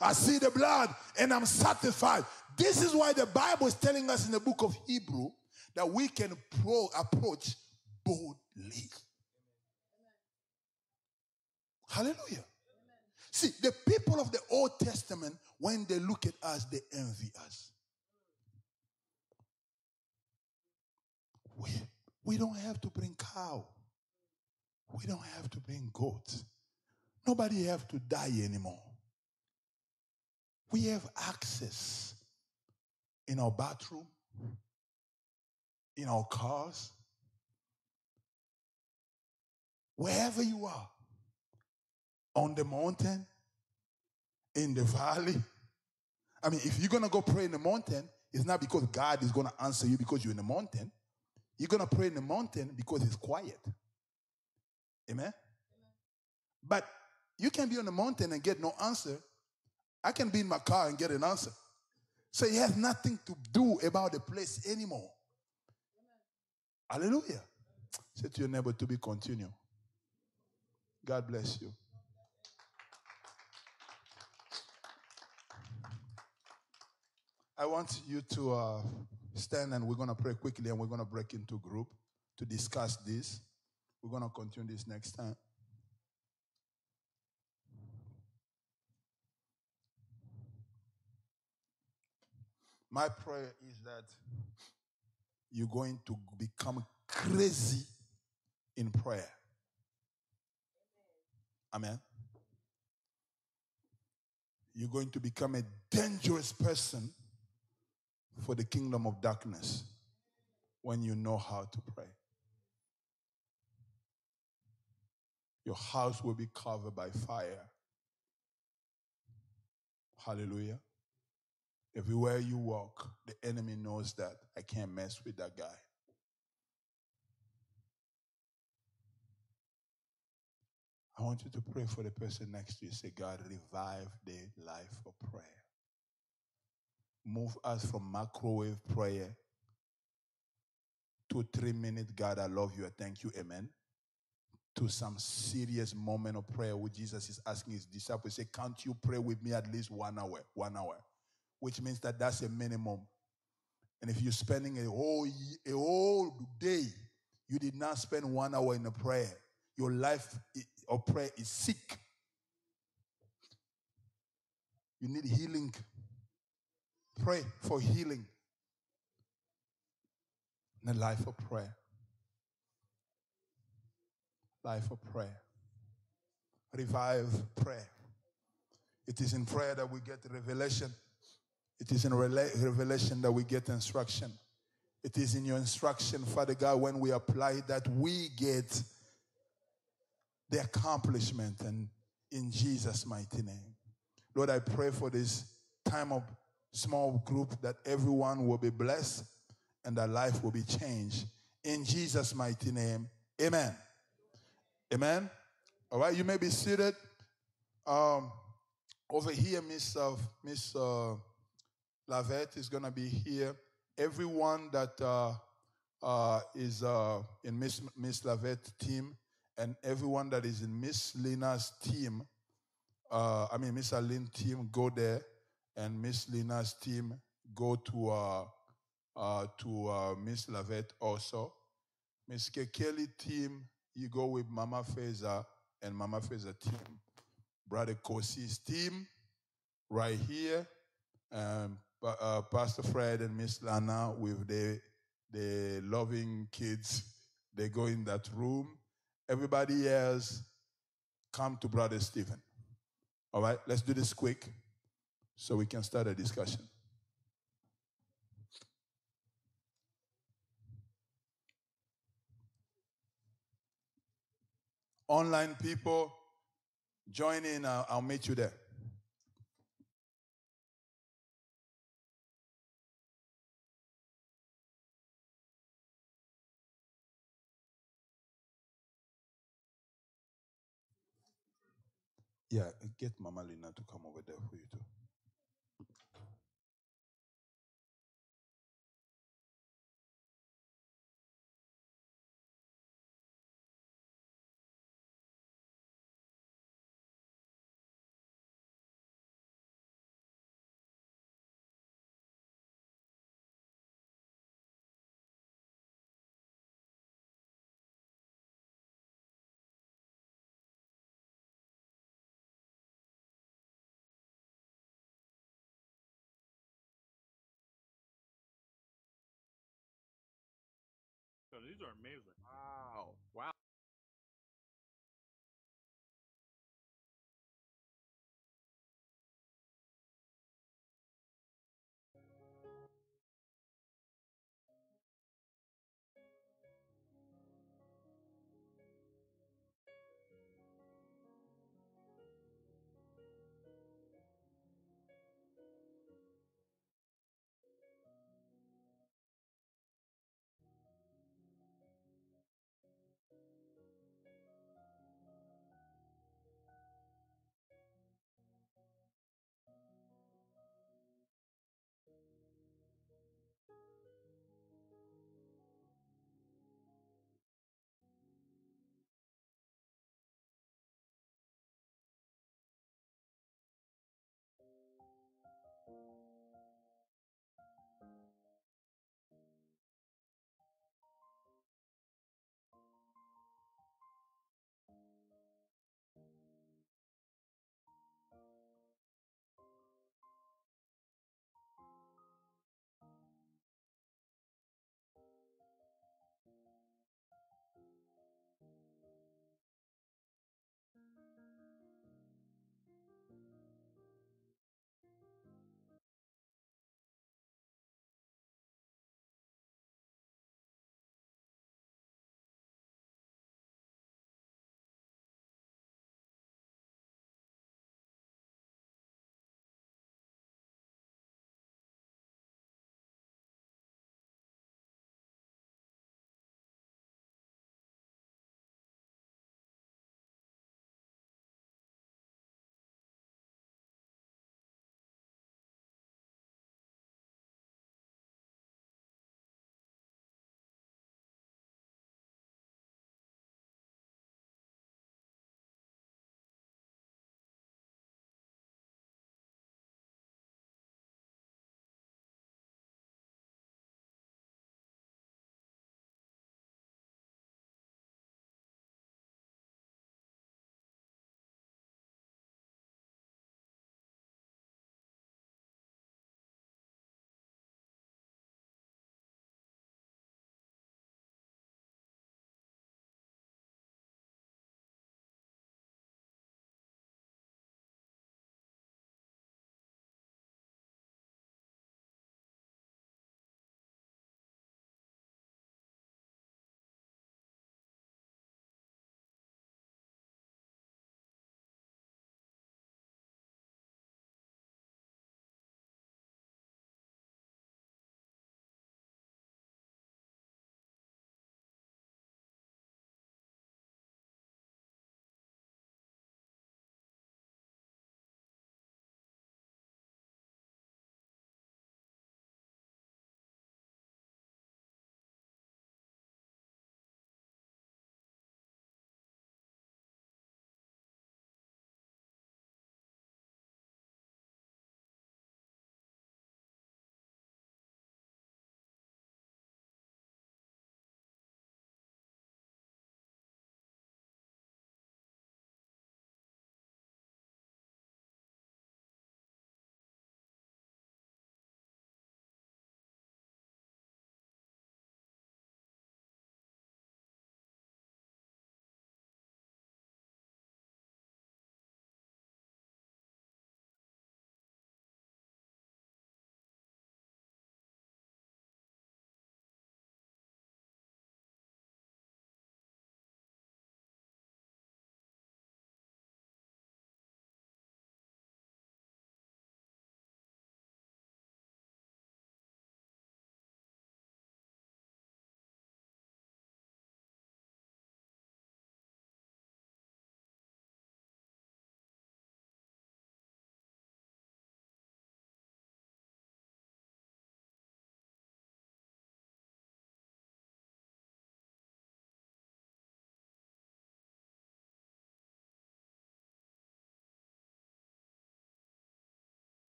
I see the blood and I'm satisfied. This is why the Bible is telling us in the book of Hebrew that we can pro- approach boldly. Hallelujah. See, the people of the Old Testament, when they look at us, they envy us. We, we don't have to bring cow. We don't have to bring goats. Nobody have to die anymore. We have access in our bathroom, in our cars, wherever you are, on the mountain, in the valley. I mean, if you're going to go pray in the mountain, it's not because God is going to answer you because you're in the mountain. You're going to pray in the mountain because it's quiet. Amen? But you can be on the mountain and get no answer. I can be in my car and get an answer. So it has nothing to do about the place anymore. Hallelujah. Say to your neighbor to be continued. God bless you. I want you to uh, stand and we're going to pray quickly and we're going to break into group to discuss this. We're going to continue this next time. My prayer is that you're going to become crazy in prayer. Amen. You're going to become a dangerous person for the kingdom of darkness when you know how to pray. Your house will be covered by fire. Hallelujah. Everywhere you walk, the enemy knows that I can't mess with that guy. I want you to pray for the person next to you. Say, God, revive the life of prayer. Move us from microwave prayer to three minute God, I love you, I thank you, amen. To some serious moment of prayer where Jesus is asking his disciples, say, Can't you pray with me at least one hour? One hour. Which means that that's a minimum. And if you're spending a whole a whole day, you did not spend one hour in a prayer. Your life of prayer is sick. You need healing. Pray for healing in a life of prayer. Life of prayer. Revive prayer. It is in prayer that we get revelation. It is in revelation that we get instruction. It is in your instruction, Father God, when we apply that, we get the accomplishment. And in Jesus' mighty name. Lord, I pray for this time of small group that everyone will be blessed and their life will be changed. In Jesus' mighty name, amen. Amen. All right, you may be seated. Um, over here, Miss uh, Miss uh, Lavette is going to be here. Everyone that uh, uh, is uh, in Miss Miss Lavette team and everyone that is in Miss Lina's team, uh, I mean Miss Aline team, go there, and Miss Lina's team go to uh, uh, to Miss Lavette also. Miss Kekeli team, you go with Mama Feza and Mama Feza team. Brother Kosi's team, right here. Um, uh, Pastor Fred and Miss Lana with the the loving kids. They go in that room. Everybody else, come to Brother Stephen. All right, let's do this quick so we can start a discussion. Online people, join in. I'll, I'll meet you there. Yeah, get Mama Lina to come over there for you too. These are amazing.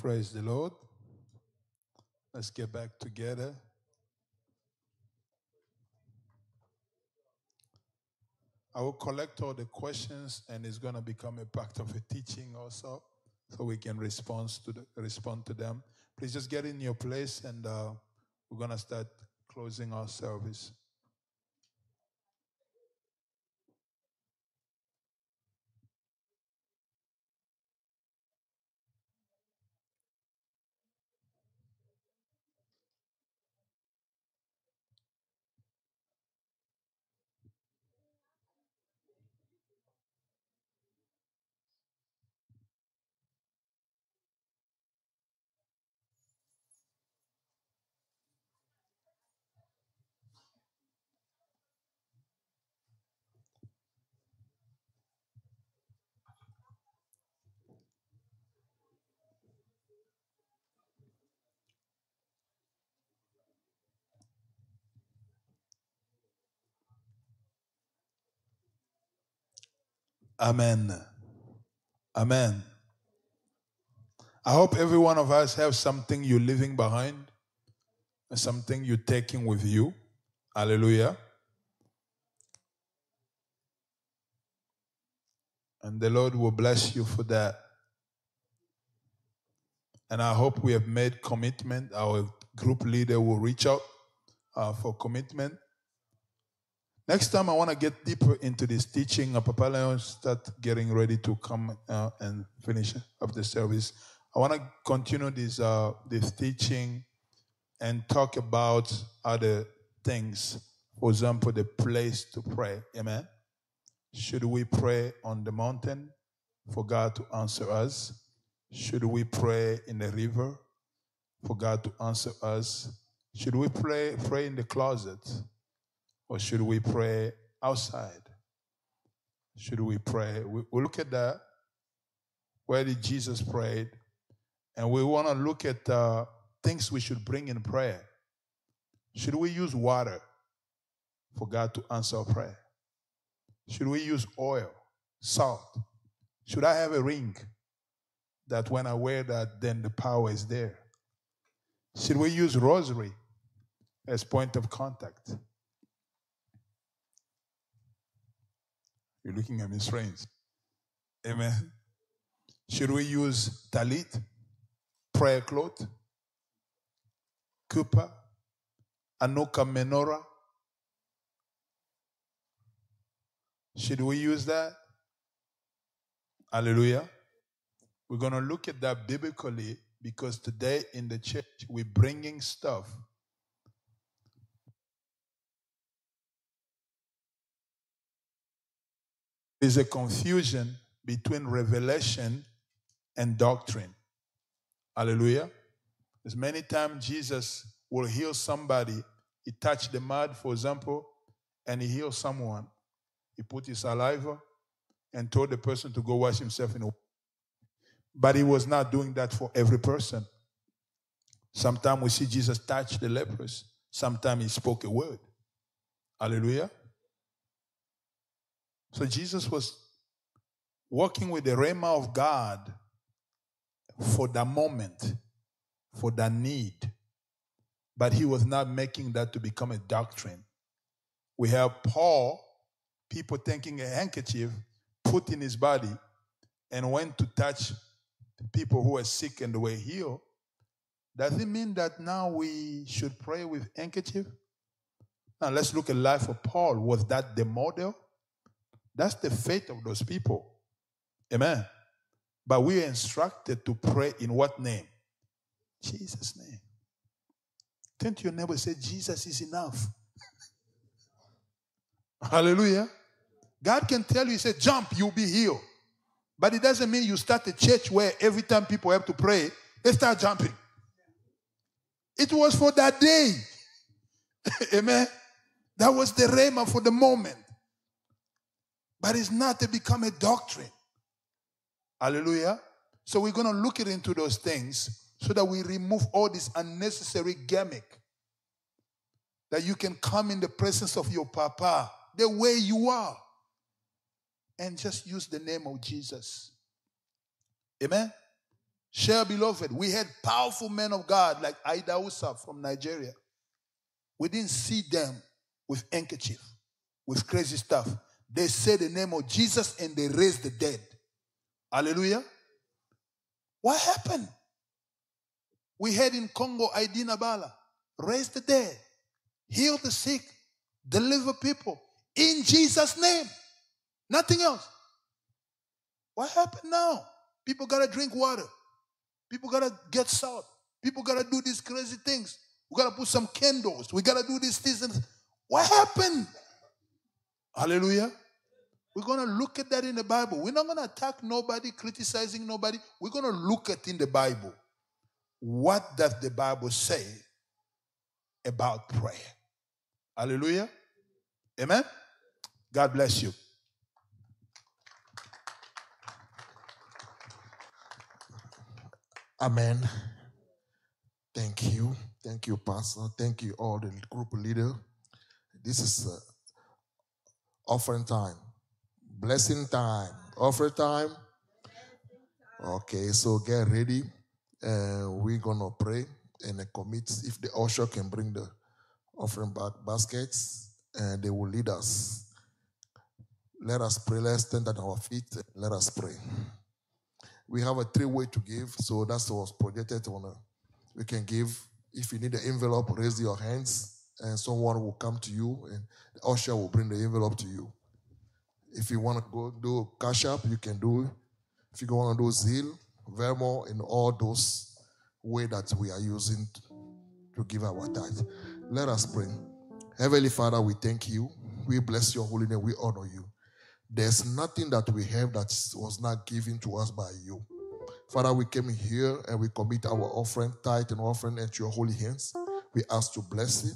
Praise the Lord. Let's get back together. I will collect all the questions and it's going to become a part of a teaching also so we can respond to, the, respond to them. Please just get in your place and uh, we're going to start closing our service. Amen. Amen. I hope every one of us have something you're leaving behind, and something you're taking with you. Hallelujah. And the Lord will bless you for that. And I hope we have made commitment. Our group leader will reach out uh, for commitment. Next time, I want to get deeper into this teaching. Papa Leon start getting ready to come uh, and finish up the service. I want to continue this uh, this teaching and talk about other things. For example, the place to pray. Amen. Should we pray on the mountain for God to answer us? Should we pray in the river for God to answer us? Should we pray pray in the closet? Or should we pray outside? Should we pray? We, we look at that. Where did Jesus pray? And we want to look at uh, things we should bring in prayer. Should we use water for God to answer our prayer? Should we use oil, salt? Should I have a ring that when I wear that, then the power is there? Should we use rosary as point of contact? You're looking at me strange. Amen. Should we use talit, prayer cloth, kupa, Hanukkah menorah? Should we use that? Hallelujah. We're going to look at that biblically because today in the church we're bringing stuff There's a confusion between revelation and doctrine. Hallelujah. There's many times Jesus will heal somebody. He touched the mud, for example, and he healed someone. He put his saliva and told the person to go wash himself in the But he was not doing that for every person. Sometimes we see Jesus touch the lepers. Sometimes he spoke a word. Hallelujah. So Jesus was working with the Rhema of God for the moment, for the need. But he was not making that to become a doctrine. We have Paul, people taking a handkerchief, put in his body, and went to touch people who were sick and were healed. Does it mean that now we should pray with handkerchief? Now let's look at life of Paul. Was that the model? That's the faith of those people. Amen. But we are instructed to pray in what name? Jesus' name. Turn to your neighbor say, Jesus is enough. *laughs* Hallelujah. God can tell you, He said, jump, you'll be healed. But it doesn't mean you start a church where every time people have to pray, they start jumping. It was for that day. *laughs* Amen. That was the rhema for the moment. But it's not to become a doctrine. Hallelujah. So we're going to look into those things so that we remove all this unnecessary gimmick. That you can come in the presence of your papa the way you are and just use the name of Jesus. Amen. Share, beloved. We had powerful men of God like Idahosa from Nigeria. We didn't see them with handkerchief, with crazy stuff. They said the name of Jesus and they raised the dead. Hallelujah. What happened? We had in Congo Aidina Bala raise the dead, heal the sick, deliver people in Jesus' name. Nothing else. What happened now? People gotta drink water. People gotta get salt. People gotta do these crazy things. We gotta put some candles. We gotta do these things. What happened? Hallelujah. We're gonna look at that in the Bible. We're not gonna attack nobody, criticizing nobody. We're gonna look at in the Bible. What does the Bible say about prayer? Hallelujah. Amen. God bless you. Amen. Thank you. Thank you, Pastor. Thank you, all the group leader. This is uh, offering time, blessing time, offering time. Okay, so get ready. Uh, we're gonna pray and uh, commit. If the usher can bring the offering back baskets, and they will lead us. Let us pray. Let's stand at our feet. Let us pray. We have a three way to give, so that's what was projected on. A, we can give. If you need an envelope, raise your hands, and someone will come to you, and the usher will bring the envelope to you. If you want to go do cash app, you can do it. If you want to do Zelle, Venmo, and all those way that we are using to give our tithe. Let us pray. Heavenly Father, we thank you. We bless your holy name. We honor you. There's nothing that we have that was not given to us by you. Father, we came here and we commit our offering, tithe, and offering into your holy hands. We ask to bless it,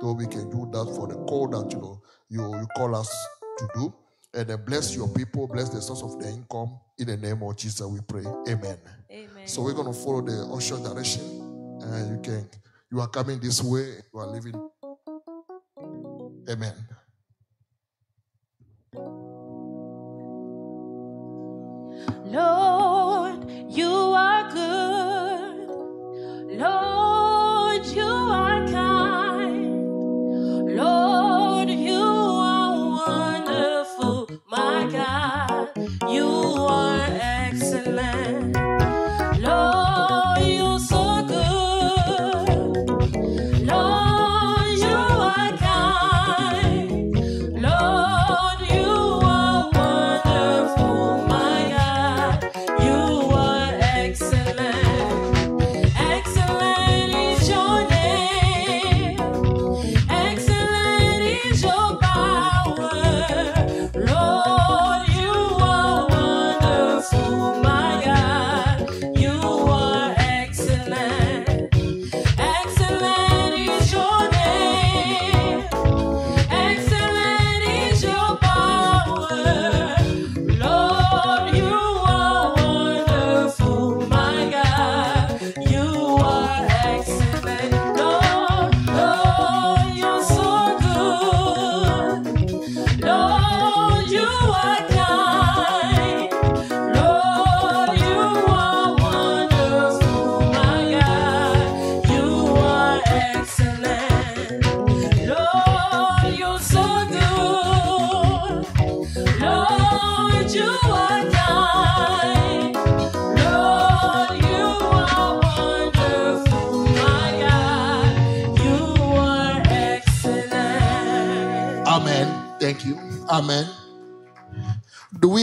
so we can do that for the call that you know you, you call us to do. And then bless your people, bless the source of their income. In the name of Jesus, we pray. Amen. Amen. So we're gonna follow the usher direction, and you can you are coming this way, you are living. Amen. Lord, you are good. Lord,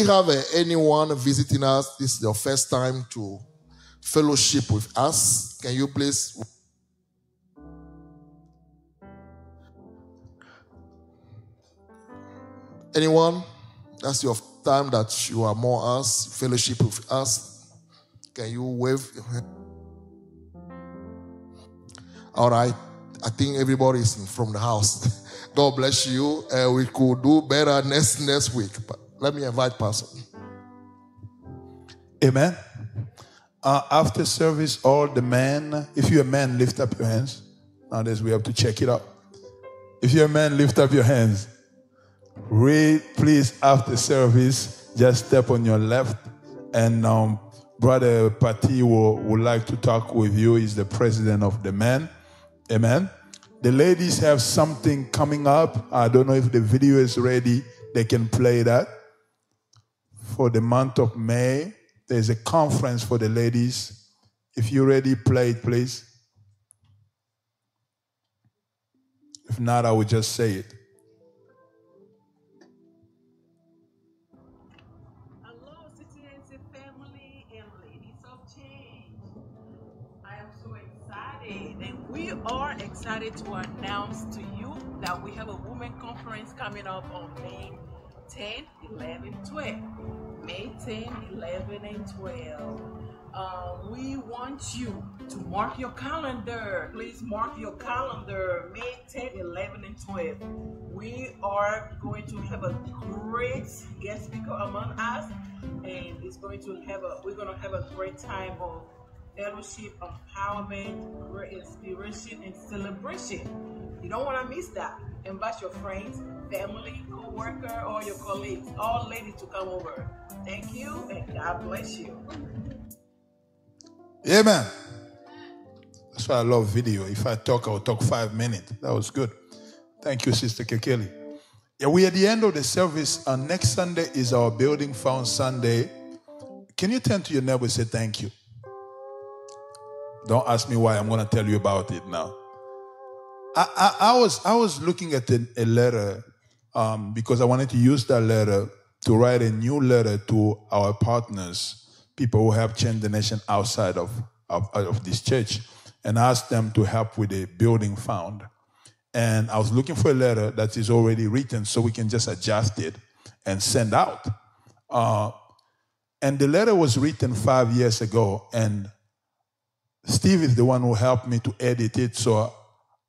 have uh, anyone visiting us? This is your first time to fellowship with us. Can you please? Anyone? That's your time that you are more us, fellowship with us. Can you wave? All right. I think everybody is from the house. *laughs* God bless you. Uh, we could do better next next week. But let me invite Pastor. Amen. Uh, after service, all the men, if you're a man, lift up your hands. Nowadays, we have to check it out. If you're a man, lift up your hands. Read, please, after service, just step on your left and um, Brother Pati will, would like to talk with you. He's the president of the men. Amen. The ladies have something coming up. I don't know if the video is ready. They can play that. For the month of May, there's a conference for the ladies. If you're ready, play it, please. If not, I will just say it. Hello, CTNC family and ladies of change. I am so excited, and we are excited to announce to you that we have a women conference coming up on May 10, 11, 12. May 10, 11, and 12. Uh, we want you to mark your calendar. Please mark your calendar. May 10, 11, and 12. We are going to have a great guest speaker among us, and it's going to have a we're going to have a great time of fellowship, empowerment, great inspiration, and celebration. You don't want to miss that. Invite your friends, family, co-worker, or your colleagues, all ladies to come over. Thank you, and God bless you. Amen. That's why I love video. If I talk, I'll talk five minutes. That was good. Thank you, Sister Kekeli. Yeah, we're at the end of the service, and next Sunday is our Building Found Sunday. Can you turn to your neighbor and say thank you? Don't ask me why. I'm going to tell you about it now. I, I, I was I was looking at a, a letter um, because I wanted to use that letter to write a new letter to our partners, people who have changed the nation outside of, of, of this church, and ask them to help with a building found. And I was looking for a letter that is already written so we can just adjust it and send out. Uh, and the letter was written five years ago, and Steve is the one who helped me to edit it. So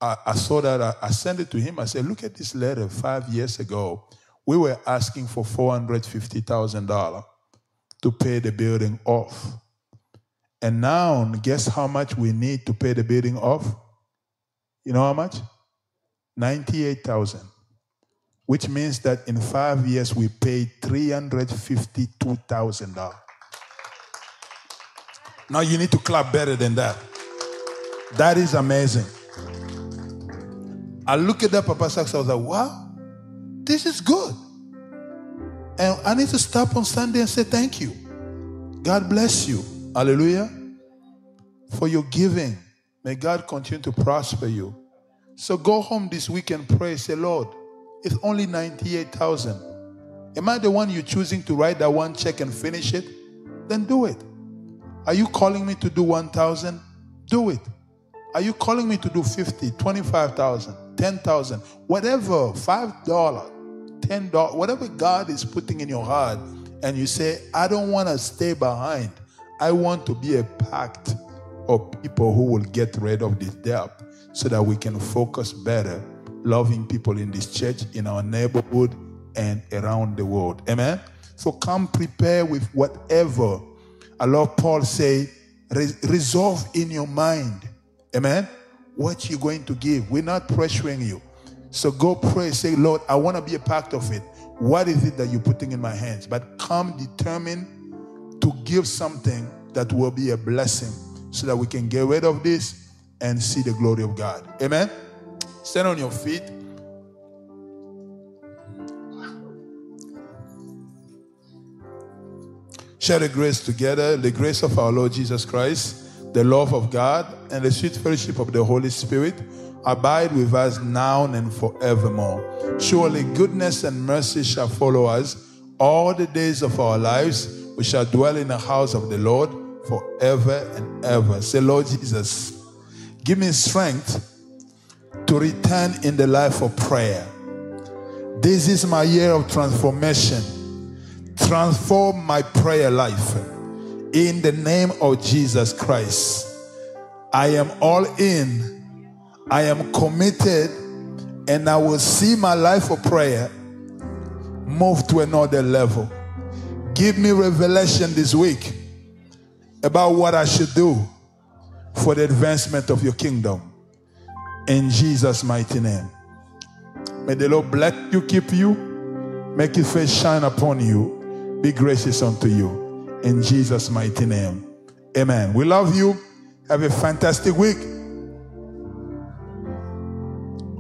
I, I saw that, I, I sent it to him. I said, Look at this letter five years ago. We were asking for $450,000 to pay the building off. And now, guess how much we need to pay the building off? You know how much? 98,000. Which means that in five years we paid $352,000. Now you need to clap better than that. That is amazing. I look at that Papa Sachs, I was like, wow, this is good. And I need to stop on Sunday and say thank you. God bless you. Hallelujah. For your giving. May God continue to prosper you. So go home this week and pray. Say, Lord, it's only 98,000. Am I the one you're choosing to write that one check and finish it? Then do it. Are you calling me to do 1,000? Do it. Are you calling me to do 50, 25,000, 10,000, whatever, $5, $10, whatever God is putting in your heart, and you say, I don't want to stay behind. I want to be a pact of people who will get rid of this debt so that we can focus better loving people in this church, in our neighborhood, and around the world. Amen? So come prepare with whatever. I love Paul say, resolve in your mind. Amen? What you're going to give. We're not pressuring you. So go pray. Say, Lord, I want to be a part of it. What is it that you're putting in my hands? But come determined to give something that will be a blessing so that we can get rid of this and see the glory of God. Amen? Stand on your feet. Share the grace together, the grace of our Lord Jesus Christ, the love of God, and the sweet fellowship of the Holy Spirit abide with us now and forevermore. Surely goodness and mercy shall follow us all the days of our lives. We shall dwell in the house of the Lord forever and ever. Say, Lord Jesus, give me strength to return in the life of prayer. This is my year of transformation. Transform my prayer life in the name of Jesus Christ. I am all in. I am committed and I will see my life of prayer move to another level. Give me revelation this week about what I should do for the advancement of your kingdom. In Jesus' mighty name. May the Lord bless you, keep you, make his face shine upon you, be gracious unto you. in Jesus' mighty name. Amen. We love you. Have a fantastic week.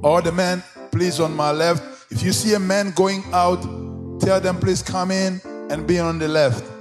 All the men, please, on my left. If you see a man going out, tell them, please come in and be on the left.